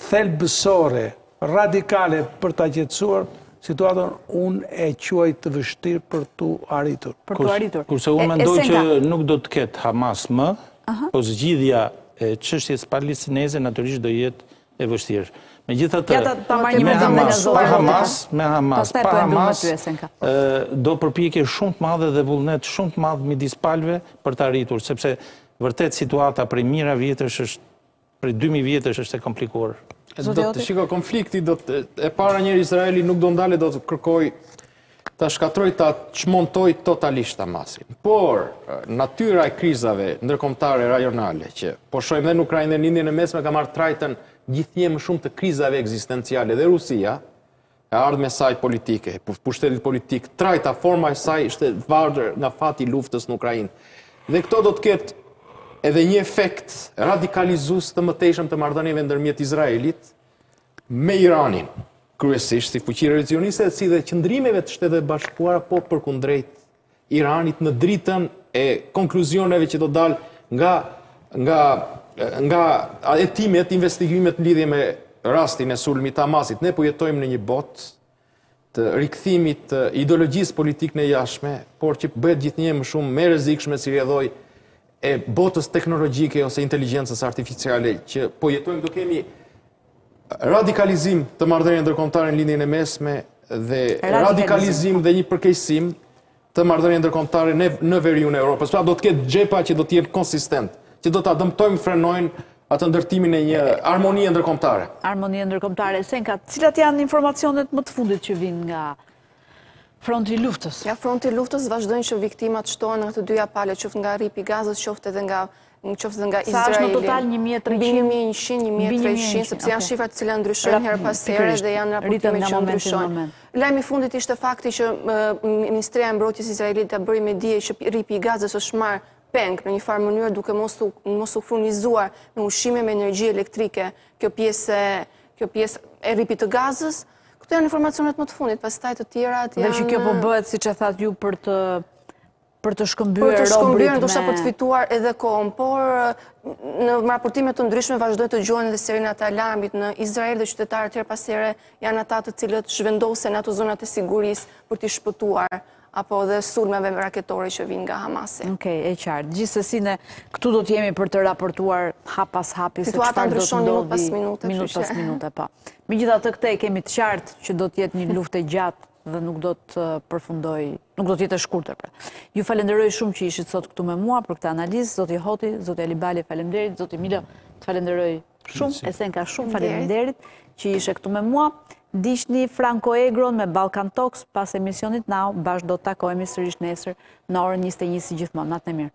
thelbësore, radikale për ta qetësuar situatën unë e quaj të vështirë për t'u arritur. Për t'u arritur. Kurse unë mendoj që nuk do të ketë Hamas më, po zgjidhja e çështjes palestineze natyrisht do jetë e vështirë. Megjithatë, ja, ta, ta me Hamas, pa Hamas, me Hamas, pa Hamas, do përpjekje shumë të madhe dhe vullnet shumë të madh midis palëve për të arritur, sepse vërtet situata prej mijëra vjetësh është prej 2000 vjetësh është e komplikuar. Do të shiko konflikti do të e para njëherë Izraeli nuk do ndalet do të kërkojë ta shkatërrojë, ta çmontojë totalisht Hamasin. Por, natyra e krizave ndërkombëtare e rajonale, që po shojmë dhe në Ukrainë dhe në Lindjen e Mesme, ka marrë trajtën gjithnjë më shumë të krizave ekzistenciale dhe Rusia, e ardhmja e saj politike, pushtetit politik, trajta, forma e saj është varur nga fati i luftës në Ukrainë. Dhe kjo do të ketë edhe një efekt radikalizues të mëtejshëm të marrëdhënieve ndërmjet Izraelit me Iranin. kryesisht si fuqi revizioniste si dhe qëndrimeve të Shteteve të Bashkuara po përkundrejt Iranit në dritën e konkluzioneve që do dalin nga nga nga hetimet, investigimet në lidhje me rastin e sulmit të Hamasit. Ne po jetojmë në një botë të rikthimit të ideologjisë në politikën e jashtme, por që bëhet gjithnjë më shumë më e rrezikshme si rrjedhojë e botës teknologjike ose inteligjencës artificiale që po jetojmë do kemi Radikalizim të marrëdhënieve ndërkombëtare në Lindjen e Mesme dhe radikalizim dhe një përkeqësim të marrëdhënieve ndërkombëtare në në veriun e Europës. Pra do të ketë xhepa që do të jenë konsistentë, që do ta dëmtojnë, frenojnë atë ndërtimin e një harmonie ndërkombëtare. Harmonie ndërkombëtare. Senka, cilat janë informacionet më të fundit që vijnë nga Fronti i luftës. Nga fronti i luftës vazhdojnë që viktimat të shtohen nga të dyja palët, qoftë nga rripi i Gazës, qoftë edhe nga qoftë edhe nga Izraeli. Sa është në total 1300? 1100, 1300, sepse janë shifra të cilat ndryshojnë herë pas here dhe janë raportime që ndryshojnë. Lajmi i fundit ishte fakti që Ministria e Mbrojtjes Izraelite bëri me dije që rripi i Gazës është marrë peng në një farë mënyrë duke mos u mos u furnizuar me ushqime me energji elektrike kjo pjesë kjo pjesë e rripit të Gazës Këto janë informacionet më të fundit, pastaj të tjerat janë... Dhe që kjo po bëhet, siç e thatë ju, për të për të shkëmbyrë robrit me... Për të shkëmbyrë, ndoshta për të fituar edhe kohën, por në raportime të ndryshme vazhdojnë të dëgjohen edhe sirenat e alarmit në Izrael dhe qytetarët herë pas here janë ata të cilët zhvendosen në ato zonat e sigurisë për t'i shpëtuar. apo dhe sulmeve raketore që vijnë nga Hamasi. Okej, e qartë. Gjithsesi ne këtu do të jemi për të raportuar hap pas hapi se çfarë do të ndodhë minutë pas minute, po. Megjithatë këtë e kemi të qartë që do të jetë një luftë e gjatë dhe nuk do të përfundojë, nuk do të jetë e shkurtër pra. Ju falenderoj shumë që ishit sot këtu me mua për këtë analizë, zoti Hoti, zoti Alibali, faleminderit, zoti Milo, të falenderoj Shumë, Esenka, shumë faleminderit që ishe këtu me mua. Ndiqni Franco Egron me Balkan Talks pas emisionit Now, bashkë do të takohemi sërish nesër në orën 21 si gjithmonë. Natën e mirë.